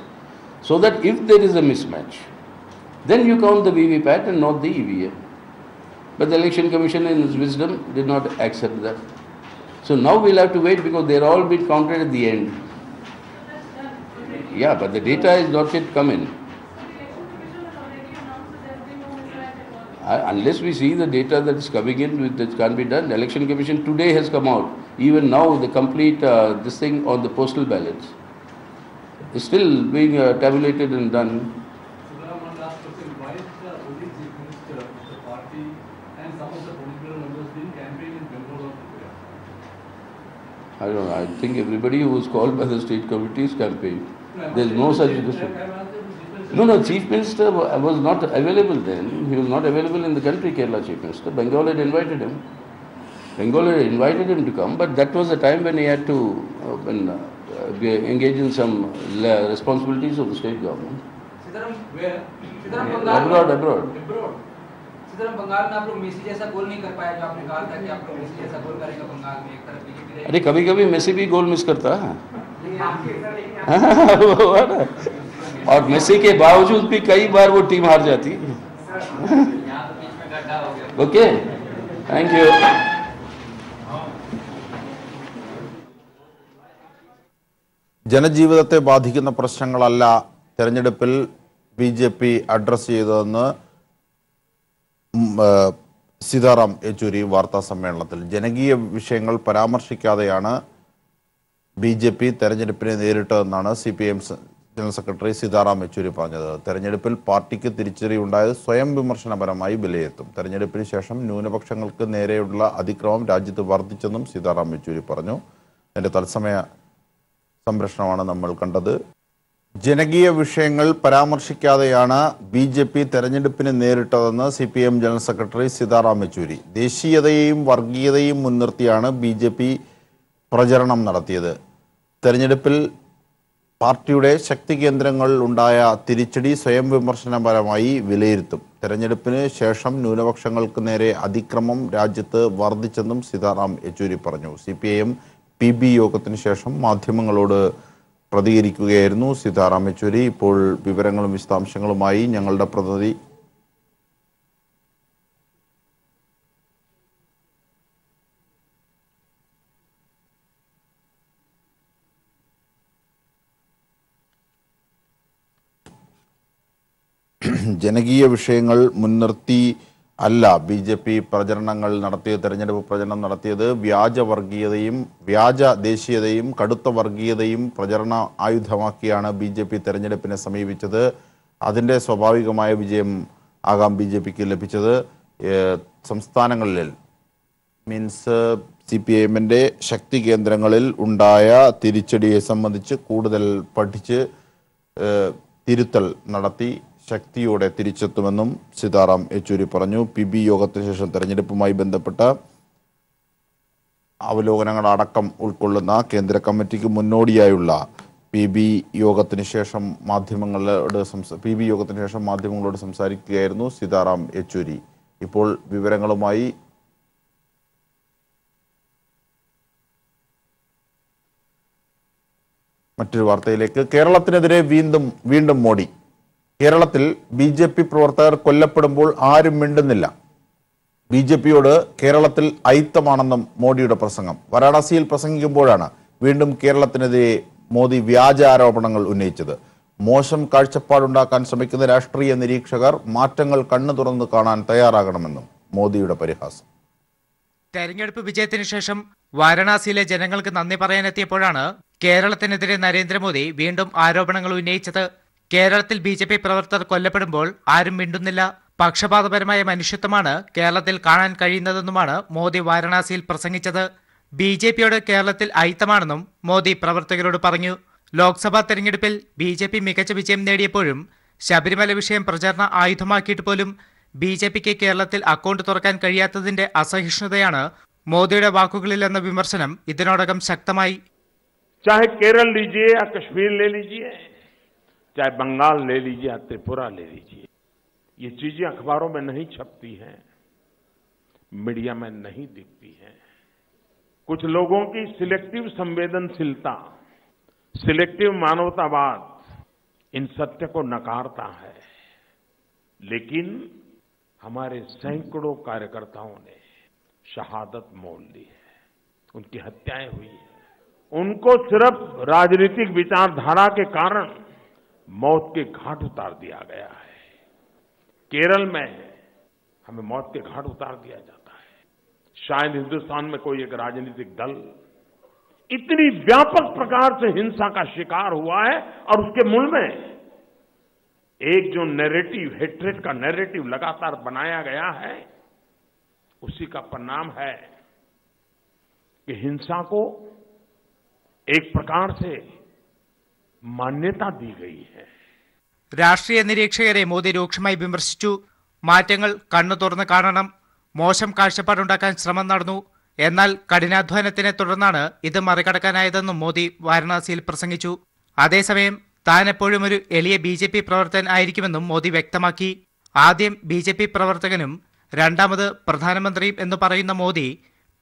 so that if there is a mismatch, then you count the VVPAT and not the EVM. But the election commission in its wisdom did not accept that. So now we'll have to wait because they're all been counted at the end. Yeah, but the data is not yet come in. Uh, Unless we see the data that is coming in, with- that can be done. Election Commission today has come out. Even now, the complete, uh, this thing on the postal ballots is still being uh, tabulated and done. Sudhara, one last question. Why is the minister of the party and some of the political members didn't campaign in Bengal or Tripura? I don't know, I think everybody who is called by the state committees campaigned. There's no such discussion. No, no, Chief Minister was not available then. He was not available in the country, Kerala Chief Minister. Bengal had invited him. Bengal had invited him to come, but that was the time when he had to uh, when, uh, engage in some la- responsibilities of the state government. Sitaram Sitaram Bengal Abroad, abroad. abroad Sitaram Bengal में आप लोग Messi जैसा गोल नहीं कर पाए जो आपने कहा था कि आप लोग मेसी जैसा गोल करेंगे बंगाल में एक तरफ़ बीजेपी अरे कभी कभी मेसी भी गोल मिस करता है और मेसी के बावजूद भी कई बार वो टीम हार जाती है यहाँ तो बीच में गड्ढा हो गया ओके थैंक यू ജനജീവിതത്തെ ബാധിക്കുന്ന പ്രശ്നങ്ങളല്ല തെരഞ്ഞെടുപ്പിൽ ബി ജെ പി അഡ്രസ് ചെയ്തതെന്ന് ഉം, ഏ, സീതാറാം യെച്ചൂരി വാർത്താ സമ്മേളനത്തിൽ ജനകീയ വിഷയങ്ങൾ പരാമർശിക്കാതെയാണ് ബി ജെ പി തെരഞ്ഞെടുപ്പിനെ നേരിട്ടതെന്നാണ് C P M general secretary Sitaram Yechury പറഞ്ഞത് തെരഞ്ഞെടുപ്പിൽ പാർട്ടിക്ക് തിരിച്ചടി ഉണ്ടായത് സ്വയം വിമർശനപരമായി വിലയിരുത്തും. തെരഞ്ഞെടുപ്പിന് ശേഷം ന്യൂനപക്ഷങ്ങൾക്ക് നേരെയുള്ള അതിക്രമം രാജ്യത്ത് വർദ്ധിച്ചെന്നും സീതാറാം യെച്ചൂരി പറഞ്ഞു. അതിന്റെ തത്സമയ സംരക്ഷണമാണ് നമ്മൾ കണ്ടത്. ജനകീയ വിഷയങ്ങൾ പരാമർശിക്കാതെയാണ് ബി ജെ പി തെരഞ്ഞെടുപ്പിനെ നേരിട്ടതെന്ന് C P M general secretary Sitaram Yechury. ദേശീയതയെയും വർഗീയതയും മുൻനിർത്തിയാണ് ബി ജെ പി പ്രചരണം നടത്തിയത്. തെരഞ്ഞെടുപ്പിൽ പാർട്ടിയുടെ ശക്തി കേന്ദ്രങ്ങളിൽ ഉണ്ടായ തിരിച്ചടി സ്വയം വിമർശനപരമായി വിലയിരുത്തും. തെരഞ്ഞെടുപ്പിന് ശേഷം ന്യൂനപക്ഷങ്ങൾക്ക് നേരെ അതിക്രമം രാജ്യത്ത് വർദ്ധിച്ചെന്നും സീതാറാം യെച്ചൂരി പറഞ്ഞു. C P I M P B യോഗത്തിന് ശേഷം മാധ്യമങ്ങളോട് പ്രതികരിക്കുകയായിരുന്നു സീതാറാം യെച്ചൂരി. ഇപ്പോൾ വിവരങ്ങളും വിശദാംശങ്ങളുമായി ഞങ്ങളുടെ പ്രതിനിധി ജനകീയ വിഷയങ്ങൾ മുൻനിർത്തി അല്ല ബി ജെ പി പ്രചരണങ്ങൾ നടത്തിയ തെരഞ്ഞെടുപ്പ് പ്രചരണം നടത്തിയത് വ്യാജ വർഗീയതയും വ്യാജ ദേശീയതയും കടുത്ത വർഗീയതയും പ്രചരണ ആയുധമാക്കിയാണ് ബി ജെ പി തെരഞ്ഞെടുപ്പിനെ സമീപിച്ചത്. അതിന്റെ സ്വാഭാവികമായ വിജയം ആകാം ബി ജെ പിക്ക് ലഭിച്ചത്. സംസ്ഥാനങ്ങളിൽ മീൻസ് സി പി എമ്മിന്റെ ശക്തി കേന്ദ്രങ്ങളിൽ ഉണ്ടായ തിരിച്ചടിയെ സംബന്ധിച്ച് കൂടുതൽ പഠിച്ച് തിരുത്തൽ നടത്തി ശക്തിയോടെ തിരിച്ചെത്തുമെന്നും സീതാറാം യെച്ചൂരി പറഞ്ഞു. പി ബി യോഗത്തിന് ശേഷം തെരഞ്ഞെടുപ്പുമായി ബന്ധപ്പെട്ട അവലോകനങ്ങളടക്കം ഉൾക്കൊള്ളുന്ന കേന്ദ്ര കമ്മിറ്റിക്ക് മുന്നോടിയായുള്ള പി ബി യോഗത്തിന് ശേഷം മാധ്യമങ്ങളോട് സംസ പി ബി യോഗത്തിന് ശേഷം മാധ്യമങ്ങളോട് സംസാരിക്കുകയായിരുന്നു സീതാറാം യെച്ചൂരി. ഇപ്പോൾ വിവരങ്ങളുമായി മറ്റൊരു വാർത്തയിലേക്ക്. കേരളത്തിനെതിരെ വീണ്ടും വീണ്ടും മോഡി. കേരളത്തിൽ ബി ജെ പി പ്രവർത്തകർ കൊല്ലപ്പെടുമ്പോൾ ആരും മിണ്ടുന്നില്ല. ബി ജെ പിയോട് കേരളത്തിൽ അയിത്തമാണെന്നും മോഡിയുടെ പ്രസംഗം. വാരാണസിയിൽ പ്രസംഗിക്കുമ്പോഴാണ് വീണ്ടും കേരളത്തിനെതിരെ മോദി വ്യാജ ആരോപണങ്ങൾ ഉന്നയിച്ചത്. മോശം കാഴ്ചപ്പാടുണ്ടാക്കാൻ ശ്രമിക്കുന്ന രാഷ്ട്രീയ നിരീക്ഷകർ മാറ്റങ്ങൾ കണ്ണു തുറന്ന് കാണാൻ തയ്യാറാകണമെന്നും മോദിയുടെ പരിഹാസം. തെരഞ്ഞെടുപ്പ് വിജയത്തിന് ശേഷം വാരണാസിയിലെ ജനങ്ങൾക്ക് നന്ദി പറയാനെത്തിയപ്പോഴാണ് കേരളത്തിനെതിരെ നരേന്ദ്രമോദി വീണ്ടും ആരോപണങ്ങൾ ഉന്നയിച്ചത്. കേരളത്തിൽ ബി ജെ പി പ്രവർത്തകർ കൊല്ലപ്പെടുമ്പോൾ ആരും മിണ്ടുന്നില്ല. പക്ഷപാതപരമായ മനുഷ്യത്വമാണ് കേരളത്തിൽ കാണാൻ കഴിയുന്നതെന്നുമാണ് മോദി വാരണാസിയിൽ പ്രസംഗിച്ചത്. ബി ജെ പിയോട് കേരളത്തിൽ അയിത്തമാണെന്നും മോദി പ്രവർത്തകരോട് പറഞ്ഞു. ലോക്സഭാ തെരഞ്ഞെടുപ്പിൽ ബി ജെ പി മികച്ച വിജയം നേടിയപ്പോഴും ശബരിമല വിഷയം പ്രചാരണ ആയുധമാക്കിയിട്ട് പോലും ബി ജെ പിക്ക് കേരളത്തിൽ അക്കൗണ്ട് തുറക്കാൻ കഴിയാത്തതിന്റെ അസഹിഷ്ണുതയാണ് മോദിയുടെ വാക്കുകളിലെന്ന വിമർശനം ഇതിനോടകം ശക്തമായി. ചാഹെ കേരൾ ലീജിയേ കശ്മീർ ലീജിയേ चाहे बंगाल ले लीजिए या त्रिपुरा ले लीजिए, ये चीज़ें अखबारों में नहीं छपती हैं, मीडिया में नहीं दिखती हैं। कुछ लोगों की सिलेक्टिव संवेदनशीलता, सिलेक्टिव मानवतावाद, इन सत्य को नकारता है। लेकिन हमारे सैकड़ों कार्यकर्ताओं ने शहादत मोल ली है, उनकी हत्याएँ हुई हैं। उनको सिर्फ़ राजनीतिक विचारधारा के कारण मौत के घाट उतार दिया गया है। केरल में हमें मौत के घाट उतार दिया जाता है। शायद हिंदुस्तान में कोई एक राजनीतिक दल इतनी व्यापक प्रकार से हिंसा का शिकार हुआ है और उसके मूल में एक जो नैरेटिव हेट्रेट का नैरेटिव लगातार बनाया गया है, उसी का परिणाम है कि हिंसा को एक प्रकार से മാന്യത രാഷ്ട്രീയ നിരീക്ഷകരെ മോദി രൂക്ഷമായി വിമർശിച്ചു. മാറ്റങ്ങൾ കണ്ണു തുറന്ന് കാണണം. മോശം കാഴ്ചപ്പാടുണ്ടാക്കാൻ ശ്രമം നടന്നു. എന്നാൽ കഠിനാധ്വാനത്തിനെ തുടർന്നാണ് ഇത് മറികടക്കാനായതെന്നും മോദി വാരണാസിയിൽ പ്രസംഗിച്ചു. അതേസമയം താൻ എപ്പോഴും ഒരു എളിയ ബി ജെ പി പ്രവർത്തകൻ ആയിരിക്കുമെന്നും മോദി വ്യക്തമാക്കി. ആദ്യം ബി ജെ പി പ്രവർത്തകനും രണ്ടാമത് പ്രധാനമന്ത്രിയും എന്ന് പറയുന്ന മോദി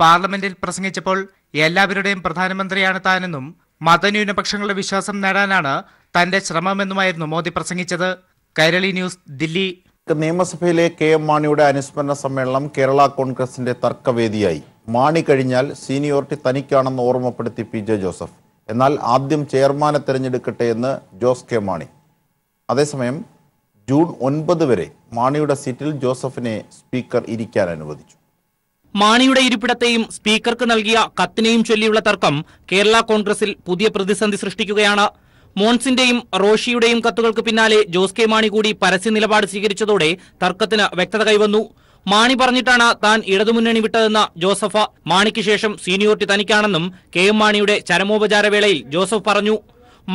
പാർലമെന്റിൽ പ്രസംഗിച്ചപ്പോൾ എല്ലാവരുടെയും പ്രധാനമന്ത്രിയാണ് താനെന്നും മതന്യൂനപക്ഷങ്ങളുടെ വിശ്വാസം നേടാനാണ് തന്റെ ശ്രമമെന്നുമായിരുന്നു മോദി പ്രസംഗിച്ചത്. കൈരളി ന്യൂസ് ദില്ലി. നിയമസഭയിലെ കെ എം മാണിയുടെ അനുസ്മരണ സമ്മേളനം കേരള കോൺഗ്രസിന്റെ തർക്കവേദിയായി. മാണി കഴിഞ്ഞാൽ സീനിയോറിറ്റി തനിക്കാണെന്ന് ഓർമ്മപ്പെടുത്തി പി ജെ ജോസഫ്. എന്നാൽ ആദ്യം ചെയർമാനെ തിരഞ്ഞെടുക്കട്ടെ എന്ന് ജോസ് കെ മാണി. അതേസമയം ജൂൺ ഒൻപത് വരെ മാണിയുടെ സീറ്റിൽ ജോസഫിനെ സ്പീക്കർ ഇരിക്കാൻ അനുവദിച്ചു. മാണിയുടെ ഇരിപ്പിടത്തെയും സ്പീക്കർക്ക് നൽകിയ കത്തിനെയും ചൊല്ലിയുള്ള തർക്കം കേരള കോൺഗ്രസിൽ പുതിയ പ്രതിസന്ധി സൃഷ്ടിക്കുകയാണ്. മോൺസിന്റെയും റോഷിയുടെയും കത്തുകൾക്ക് പിന്നാലെ ജോസ് കെ മാണി കൂടി പരസ്യ നിലപാട് സ്വീകരിച്ചതോടെ തർക്കത്തിന് വ്യക്തത കൈവന്നു. മാണി പറഞ്ഞിട്ടാണ് താൻ ഇടതുമുന്നണി വിട്ടതെന്ന ജോസഫ. മാണിക്ക് ശേഷം സീനിയോറിറ്റി തനിക്കാണെന്നും കെ എം മാണിയുടെ ചരമോപചാര വേളയിൽ ജോസഫ് പറഞ്ഞു.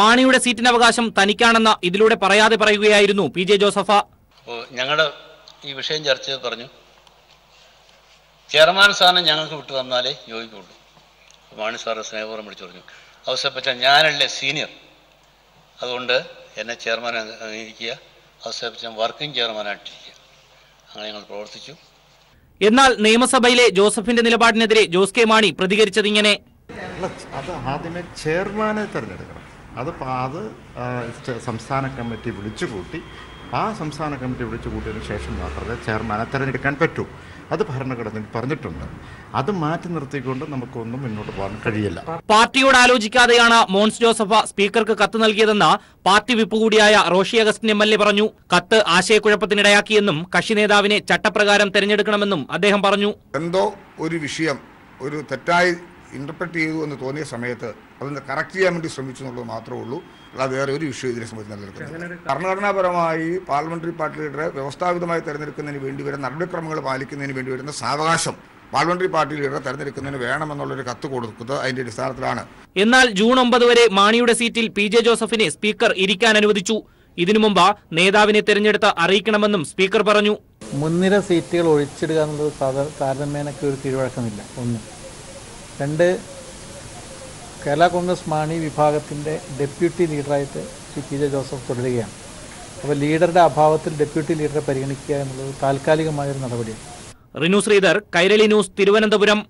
മാണിയുടെ സീറ്റിന് അവകാശം തനിക്കാണെന്ന് ഇതിലൂടെ പറയാതെ പറയുകയായിരുന്നു പി ജെ ജോസഫ. ഞങ്ങളുടെ ഈ വിഷയം ചർച്ച പറഞ്ഞു. ചെയർമാൻ സ്ഥാനം ഞങ്ങൾക്ക് വിട്ടു തന്നാലേ യോഗ്യമുള്ളൂ അപ്പോൾ മാണി സാറ് സ്നേഹപൂർവം വിളിച്ചു പറഞ്ഞു. അവസരപ്പച്ച ഞാനല്ലേ സീനിയർ അതുകൊണ്ട് എന്നെ ചെയർമാൻ അംഗീകരിക്കുക. അവസരപ്പച്ച വർക്കിംഗ് ചെയർമാനായിട്ടിരിക്കുക അങ്ങനെ ഞങ്ങൾ പ്രവർത്തിച്ചു. എന്നാൽ നിയമസഭയിലെ ജോസഫിന്റെ നിലപാടിനെതിരെ ജോസ് കെ മാണി പ്രതികരിച്ചത് ഇങ്ങനെ. അത് ആദ്യമേ ചെയർമാനെ തിരഞ്ഞെടുക്കണം. അത് പ- അത് സംസ്ഥാന കമ്മിറ്റി വിളിച്ചു കൂട്ടി ആ സംസ്ഥാന കമ്മിറ്റി വിളിച്ചു കൂട്ടിയതിന് ശേഷം മാത്രമേ ചെയർമാനെ തിരഞ്ഞെടുക്കാൻ പറ്റൂ. അത് ഭരണഘടനയിൽ പറഞ്ഞിട്ടുണ്ട്. അത് മാറ്റി നിർത്തിക്കൊണ്ട് നമുക്കൊന്നും മുന്നോട്ട് പോകാൻ കഴിയില്ല. പാർട്ടിയോട് ആലോചിക്കാതെയാണ് മോൻസ് ജോസഫ സ്പീക്കർക്ക് കത്ത് നൽകിയതെന്ന് പാർട്ടി വിപ്പ് കൂടിയായ Roshi Augustine M L A പറഞ്ഞു. കത്ത് ആശയക്കുഴപ്പത്തിനിടയാക്കിയെന്നും കക്ഷി നേതാവിനെ ചട്ടപ്രകാരം തെരഞ്ഞെടുക്കണമെന്നും അദ്ദേഹം പറഞ്ഞു. എന്തോ ഒരു വിഷയം ഒരു തെറ്റായി ഇന്റർപ്രറ്റ് ചെയ്തു എന്ന് തോന്നിയ സമയത്ത് അതൊന്ന് കറക്റ്റ് ചെയ്യാൻ വേണ്ടി ശ്രമിച്ചു എന്നുള്ളത് മാത്രമേ ഉള്ളൂ. അല്ലാതെ വേറെ ഒരു വിഷയം ഇതിനെ സംബന്ധിച്ച് നിലനിൽക്കുന്നത് ഭരണഘടനാപരമായി പാർലമെന്ററി പാർട്ടി ലീഡറെ വ്യവസ്ഥാപിതമായി തെരഞ്ഞെടുക്കുന്നതിന് വേണ്ടി വരുന്ന നടപടിക്രമങ്ങൾ പാലിക്കുന്നതിന് വേണ്ടി വരുന്ന സാവകാശം പാർലമെന്ററി പാർട്ടി ലീഡറെ തെരഞ്ഞെടുക്കുന്നതിന് വേണമെന്നുള്ളൊരു കത്ത് കൊടുക്കുന്നത് അതിന്റെ അടിസ്ഥാനത്തിലാണ്. എന്നാൽ ജൂൺ ഒമ്പത് വരെ മാണിയുടെ സീറ്റിൽ പി ജെ ജോസഫിനെ സ്പീക്കർ ഇരിക്കാൻ അനുവദിച്ചു. ഇതിനു മുമ്പ് നേതാവിനെ തെരഞ്ഞെടുത്ത് അറിയിക്കണമെന്നും സ്പീക്കർ പറഞ്ഞു. മുൻനിര സീറ്റുകൾ ഒഴിച്ചിടുക എന്നുള്ളത് താരതമ്യേനൊക്കെ ഒരു കീഴ്വഴക്കമില്ല. ഒന്ന്. രണ്ട് കേരള കോൺഗ്രസ് മാണി വിഭാഗത്തിന്റെ ഡെപ്യൂട്ടി ലീഡറായിട്ട് ശ്രീ പി ജെ ജോസഫ് തുടരുകയാണ്. അപ്പോൾ ലീഡറുടെ അഭാവത്തിൽ ഡെപ്യൂട്ടി ലീഡറെ പരിഗണിക്കുക എന്നുള്ളത് താൽക്കാലികമായൊരു നടപടിയാണ്. Rinu Sreedhar Kairali news Thiruvananthapuram.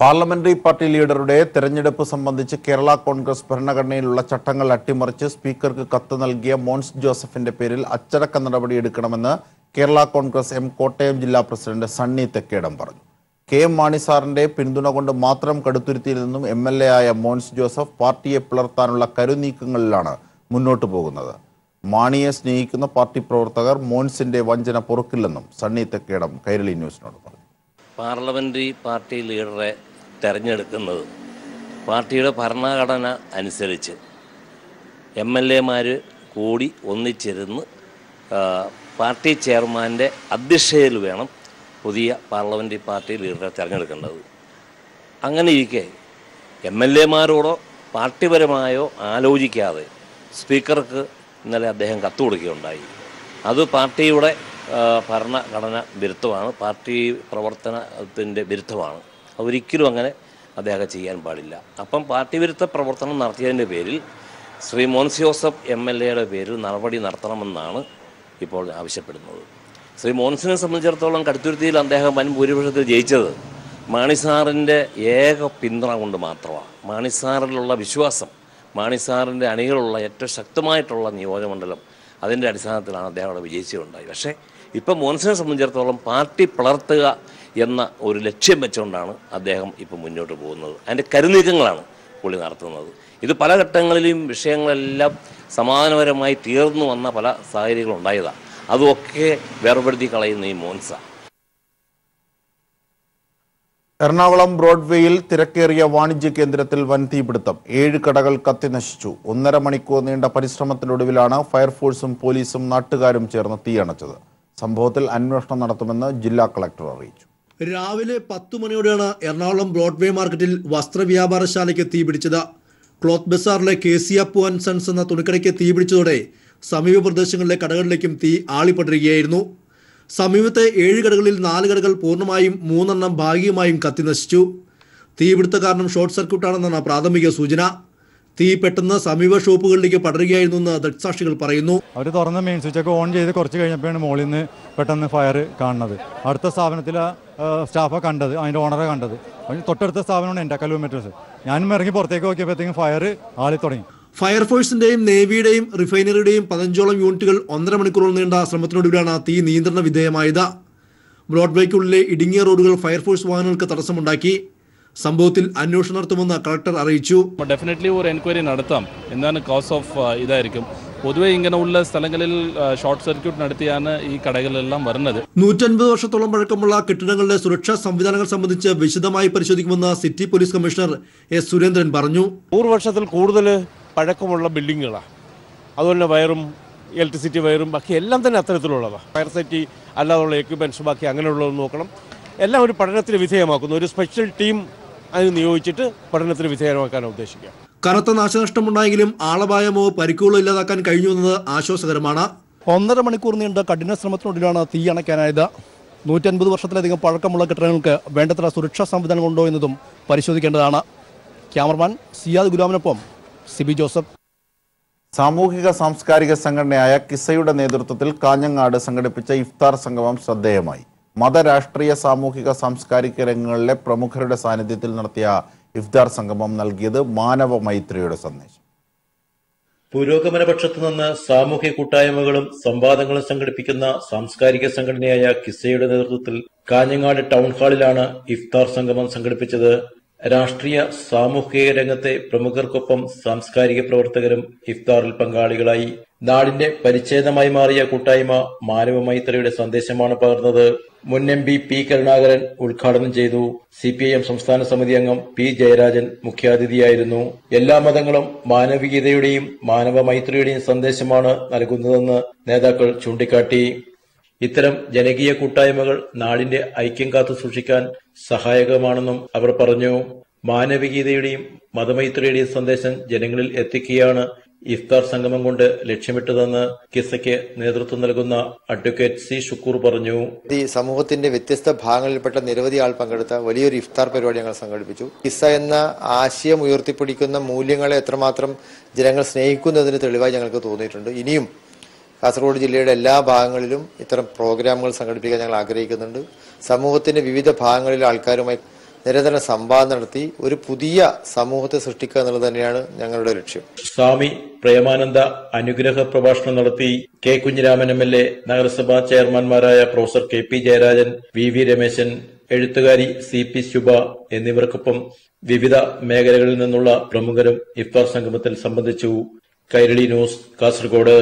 Parliamentary party ലീഡറുടെ തെരഞ്ഞെടുപ്പ് സംബന്ധിച്ച് കേരള കോൺഗ്രസ് ഭരണഘടനയിലുള്ള ചട്ടങ്ങൾ അട്ടിമറിച്ച് സ്പീക്കർക്ക് കത്ത് നൽകിയ മോൻസ് ജോസഫിന്റെ പേരിൽ അച്ചടക്ക നടപടിയെടുക്കണമെന്ന് കേരള കോൺഗ്രസ് എം കോട്ടയം ജില്ലാ പ്രസിഡന്റ് സണ്ണി തെക്കേടം പറഞ്ഞു. കെ എം മാണി സാറിന്റെ പിന്തുണ കൊണ്ട് മാത്രം കടുത്തുരുത്തിയിൽ നിന്നും എം എൽ എ ആയ മോൻസ് ജോസഫ് പാർട്ടിയെ പിളർത്താനുള്ള കരുനീക്കങ്ങളിലാണ് മുന്നോട്ടു പോകുന്നത്. മാണിയെ സ്നേഹിക്കുന്ന പാർട്ടി പ്രവർത്തകർ മോൻസിന്റെ വഞ്ചന പൊറുക്കില്ലെന്നും സണ്ണി തെക്കേടം കൈരളി ന്യൂസിനോട് പറഞ്ഞു. പാർലമെന്ററി പാർട്ടി ലീഡറെ തെരഞ്ഞെടുക്കുന്നത് പാർട്ടിയുടെ ഭരണഘടന അനുസരിച്ച് എം എൽ എമാർ കൂടി ഒന്നിച്ചിരുന്ന് പാർട്ടി ചെയർമാന്റെ അധ്യക്ഷതയിൽ വേണം പുതിയ പാർലമെന്ററി പാർട്ടി ലീഡറെ തിരഞ്ഞെടുക്കേണ്ടത്. അങ്ങനെ ഇരിക്കെ എം എൽ എമാരോടോ പാർട്ടിപരമായോ ആലോചിക്കാതെ സ്പീക്കർക്ക് ഇന്നലെ അദ്ദേഹം കത്ത് കൊടുക്കുകയുണ്ടായി. അത് പാർട്ടിയുടെ ഭരണഘടന വിരുദ്ധമാണ് പാർട്ടി പ്രവർത്തനത്തിന്റെ വിരുദ്ധമാണ് അതൊരിക്കലും അങ്ങനെ അദ്ദേഹം ചെയ്യാൻ പാടില്ല. അപ്പം പാർട്ടി വിരുദ്ധ പ്രവർത്തനം നടത്തിയതിന്റെ പേരിൽ ശ്രീ മോൻസ് ജോസഫ് എം എൽ എയുടെ പേരിൽ നടപടി നടത്തണമെന്നാണ് ഇപ്പോൾ ആവശ്യപ്പെടുന്നത്. ശ്രീ മോൻസിനെ സംബന്ധിച്ചിടത്തോളം കടുത്തുരുത്തിയിൽ അദ്ദേഹം വൻ ഭൂരിപക്ഷത്തിൽ ജയിച്ചത് മാണിസാറിന്റെ ഏക പിന്തുണ കൊണ്ട് മാത്രമാണ്. മാണിസാറിലുള്ള വിശ്വാസം മാണിസാറിന്റെ അണികളുള്ള ഏറ്റവും ശക്തമായിട്ടുള്ള നിയോജകമണ്ഡലം അതിന്റെ അടിസ്ഥാനത്തിലാണ് അദ്ദേഹം അവിടെ വിജയിച്ചുണ്ടായി പക്ഷേ ഇപ്പം മോൻസിനെ സംബന്ധിച്ചിടത്തോളം പാർട്ടി പിളർത്തുക എന്ന ഒരു ലക്ഷ്യം വെച്ചുകൊണ്ടാണ് അദ്ദേഹം ഇപ്പം മുന്നോട്ട് പോകുന്നത്. അതിന്റെ കരുനീക്കങ്ങളാണ് പുള്ളി നടത്തുന്നത്. ഇത് പല ഘട്ടങ്ങളിലും വിഷയങ്ങളെല്ലാം സമാധാനപരമായി തീർന്നു വന്ന പല സാഹചര്യങ്ങളും ഉണ്ടായതാണ് അതൊക്കെ വേർപെടുത്തി കളയുന്ന ഈ മോൻസ. എറണാകുളം ബ്രോഡ്വേയിൽ തിരക്കേറിയ വാണിജ്യ കേന്ദ്രത്തിൽ വൻ തീപിടുത്തം. ഏഴ് കടകൾ കത്തിനശിച്ചു ഒന്നര മണിക്കൂർ നീണ്ട പരിശ്രമത്തിനൊടുവിലാണ് ഫയർഫോഴ്സും പോലീസും നാട്ടുകാരും ചേർന്ന് തീയണച്ചത് സംഭവത്തിൽ അന്വേഷണം നടത്തുമെന്ന് ജില്ലാ കളക്ടർ അറിയിച്ചു. രാവിലെ പത്തു മണിയോടെയാണ് എറണാകുളം ബ്രോഡ്വേ മാർക്കറ്റിൽ വസ്ത്രവ്യാപാരശാലയ്ക്ക് തീപിടിച്ചത്. Cloth ബസാറിലെ K C Appu and sons എന്ന തുണിക്കടയ്ക്ക് തീപിടിച്ചതോടെ സമീപ പ്രദേശങ്ങളിലെ കടകളിലേക്കും തീ ആളിപ്പടരുകയായിരുന്നു. സമീപത്തെ ഏഴ് കടകളിൽ നാല് കടകൾ പൂർണമായും മൂന്നെണ്ണം ഭാഗികമായും കത്തി നശിച്ചു. തീപിടുത്ത കാരണം ഷോർട്ട് സർക്യൂട്ടാണെന്നാണ് പ്രാഥമിക സൂചന. തീ പെട്ടെന്ന് സമീപ ഷോപ്പുകളിലേക്ക് പടരുകയായിരുന്നു എന്ന് ദൃക്സാക്ഷികൾ പറയുന്നു. അവർ തുറന്ന മെയിൻ സ്വിച്ച് ഒക്കെ ഓൺ ചെയ്ത് കുറച്ച് കഴിഞ്ഞപ്പോഴാണ് മുകളിൽ നിന്ന് പെട്ടെന്ന് ഫയർ കാണുന്നത്. അടുത്ത സ്ഥാപനത്തിലെ സ്റ്റാഫാണ് കണ്ടത് അതിന്റെ ഓണറെ കണ്ടത്. തൊട്ടടുത്ത സ്ഥാപനമാണ് എന്റെ കിലോമീറ്റേഴ്സ് ഞാനും ഇറങ്ങി പുറത്തേക്ക് നോക്കിയപ്പോഴത്തേക്കും ഫയർ ആളി തുടങ്ങി ഫയർഫോഴ്സിന്റെയും നേവിയുടെയും റിഫൈനറിയുടെയും പതിനഞ്ചോളം യൂണിറ്റുകൾ ഒന്നര മണിക്കൂറോളം നീണ്ട ശ്രമത്തിനൊടുവിലാണ് തീ നിയന്ത്രണ വിധേയമായത്. ബ്രോഡ്വേക്കുള്ളിലെ ഇടുങ്ങിയ റോഡുകൾ ഫയർഫോഴ്സ് വാഹനങ്ങൾക്ക് തടസ്സമുണ്ടാക്കി. സംഭവത്തിൽ അന്വേഷണം നടത്തുമെന്ന് കളക്ടർ അറിയിച്ചു. ഡെഫിനറ്റ്ലി ഒരു എൻക്വയറി നടത്താം. എന്താണ് കോസ് ഓഫ് ഇതായിരിക്കും. പൊതുവെ ഇങ്ങനെ ഉള്ള സ്ഥലങ്ങളിൽ ഷോർട്ട് സർക്യൂട്ട് നടത്തിയാണ് ഈ കടകളെല്ലാം വരുന്നത്. നൂറ്റൻപത് വർഷത്തോളം പഴക്കമുള്ള കെട്ടിടങ്ങളുടെ സുരക്ഷാ സംവിധാനങ്ങൾ സംബന്ധിച്ച് വിശദമായി പരിശോധിക്കുമെന്ന് city police commissioner S Surendran പറഞ്ഞു. നൂറ് വർഷത്തിൽ കൂടുതൽ പഴക്കമുള്ള ബിൽഡിങ്ങുകളാണ് അതുപോലെ വയറും ഇലക്ട്രിസിറ്റി വയറും ബാക്കി എല്ലാം തന്നെ അത്തരത്തിലുള്ളതാണ് ഫയർ സേഫ്റ്റി അല്ലാതുള്ള എക്യുപ്മെന്റ്സ് ബാക്കി അങ്ങനെയുള്ളത് നോക്കണം. എല്ലാം ഒരു പഠനത്തിന് വിധേയമാക്കുന്നു. ഒരു സ്പെഷ്യൽ ടീം അതിന് നിയോഗിച്ചിട്ട് പഠനത്തിന് വിധേയമാക്കാനാണ് ഉദ്ദേശിക്കുക. കനത്ത നാശനഷ്ടമുണ്ടായെങ്കിലും ആളപായമോ പരിക്കുകളോ ഇല്ലാതാക്കാൻ കഴിഞ്ഞു എന്നത് ആശ്വാസകരമാണ്. ഒന്നര മണിക്കൂർ നീണ്ട കഠിന ശ്രമത്തിനൊടുവിലാണ് തീ അണയ്ക്കാനായത്. നൂറ്റൻപത് വർഷത്തിലധികം പഴക്കമുള്ള കെട്ടിടങ്ങൾക്ക് വേണ്ടത്ര സുരക്ഷാ സംവിധാനം ഉണ്ടോ എന്നതും പരിശോധിക്കേണ്ടതാണ്. ക്യാമറമാൻ സിയാദ് ഗുലാമിനൊപ്പം സിബി ജോസഫ്. സാമൂഹിക സാംസ്കാരിക സംഘടനയായ കിസയുടെ നേതൃത്വത്തിൽ കാഞ്ഞങ്ങാട് സംഘടിപ്പിച്ച ഇഫ്താർ സംഗമം ശ്രദ്ധേയമായി. മതരാഷ്ട്രീയ സാമൂഹിക സാംസ്കാരിക രംഗങ്ങളിലെ പ്രമുഖരുടെ സാന്നിധ്യത്തിൽ നടത്തിയ ഇഫ്താർ സംഗമം നൽകിയത് മാനവ മൈത്രിയുടെ സന്ദേശം. പുരോഗമന പക്ഷത്തു നിന്ന് സാമൂഹ്യ കൂട്ടായ്മകളും സംവാദങ്ങളും സംഘടിപ്പിക്കുന്ന സാംസ്കാരിക സംഘടനയായ കിസയുടെ നേതൃത്വത്തിൽ കാഞ്ഞങ്ങാട് ടൗൺ ഹാളിലാണ് ഇഫ്താർ സംഗമം സംഘടിപ്പിച്ചത്. രാഷ്ട്രീയ സാമൂഹിക രംഗത്തെ പ്രമുഖർക്കൊപ്പം സാംസ്കാരിക പ്രവർത്തകരും ഇഫ്താറിൽ പങ്കാളികളായി. നാടിന്റെ പരിച്ഛേദമായി മാറിയ കൂട്ടായ്മ മാനവ മൈത്രിയുടെ സന്ദേശമാണ് പകർന്നത്. മുൻ എം പി പി കരുണാകരൻ ഉദ്ഘാടനം ചെയ്തു. സി പി ഐ എം സംസ്ഥാന സമിതി അംഗം പി ജയരാജൻ മുഖ്യാതിഥിയായിരുന്നു. എല്ലാ മതങ്ങളും മാനവികതയുടെയും മാനവ മൈത്രിയുടെയും സന്ദേശമാണ് നൽകുന്നതെന്ന് നേതാക്കൾ ചൂണ്ടിക്കാട്ടി. ഇത്തരം ജനകീയ കൂട്ടായ്മകൾ നാടിന്റെ ഐക്യം കാത്തു സൂക്ഷിക്കാൻ സഹായകമാണെന്നും അവർ പറഞ്ഞു. മാനവികീതയുടെയും മതമൈത്രിയുടെയും സന്ദേശം ജനങ്ങളിൽ എത്തിക്കുകയാണ് ഇഫ്താർ സംഗമം കൊണ്ട് ലക്ഷ്യമിട്ടതെന്ന് കിസയ്ക്ക് നേതൃത്വം നൽകുന്ന അഡ്വക്കേറ്റ് സി ഷുക്കൂർ പറഞ്ഞു. ഈ സമൂഹത്തിന്റെ വ്യത്യസ്ത ഭാഗങ്ങളിൽപ്പെട്ട നിരവധി ആൾ പങ്കെടുത്ത വലിയൊരു ഇഫ്താർ പരിപാടി ഞങ്ങൾ സംഘടിപ്പിച്ചു. കിസ എന്ന ആശയം ഉയർത്തിപ്പിടിക്കുന്ന മൂല്യങ്ങളെ എത്രമാത്രം ജനങ്ങൾ സ്നേഹിക്കുന്നതിന് തെളിവായി ഞങ്ങൾക്ക് തോന്നിയിട്ടുണ്ട്. ഇനിയും കാസർഗോഡ് ജില്ലയുടെ എല്ലാ ഭാഗങ്ങളിലും ഇത്തരം പ്രോഗ്രാമുകൾ സംഘടിപ്പിക്കാൻ ഞങ്ങൾ ആഗ്രഹിക്കുന്നുണ്ട്. സമൂഹത്തിന്റെ വിവിധ ഭാഗങ്ങളിലെ ആൾക്കാരുമായി നിരന്തരം സംവാദം നടത്തി ഒരു പുതിയ സമൂഹത്തെ സൃഷ്ടിക്കുക എന്നുള്ളത് തന്നെയാണ് ഞങ്ങളുടെ ലക്ഷ്യം. സ്വാമി പ്രേമാനന്ദ അനുഗ്രഹ പ്രഭാഷണം നടത്തി K Kunhiraman M L A നഗരസഭാ ചെയർമാൻമാരായ professor K P Jayarajan V V Rameshan എഴുത്തുകാരി സി പി ശുഭ എന്നിവർക്കൊപ്പം വിവിധ മേഖലകളിൽ നിന്നുള്ള പ്രമുഖരും ഇഫ്താർ സംഗമത്തിൽ സംബന്ധിച്ചു. കൈരളി ന്യൂസ് കാസർഗോഡ്.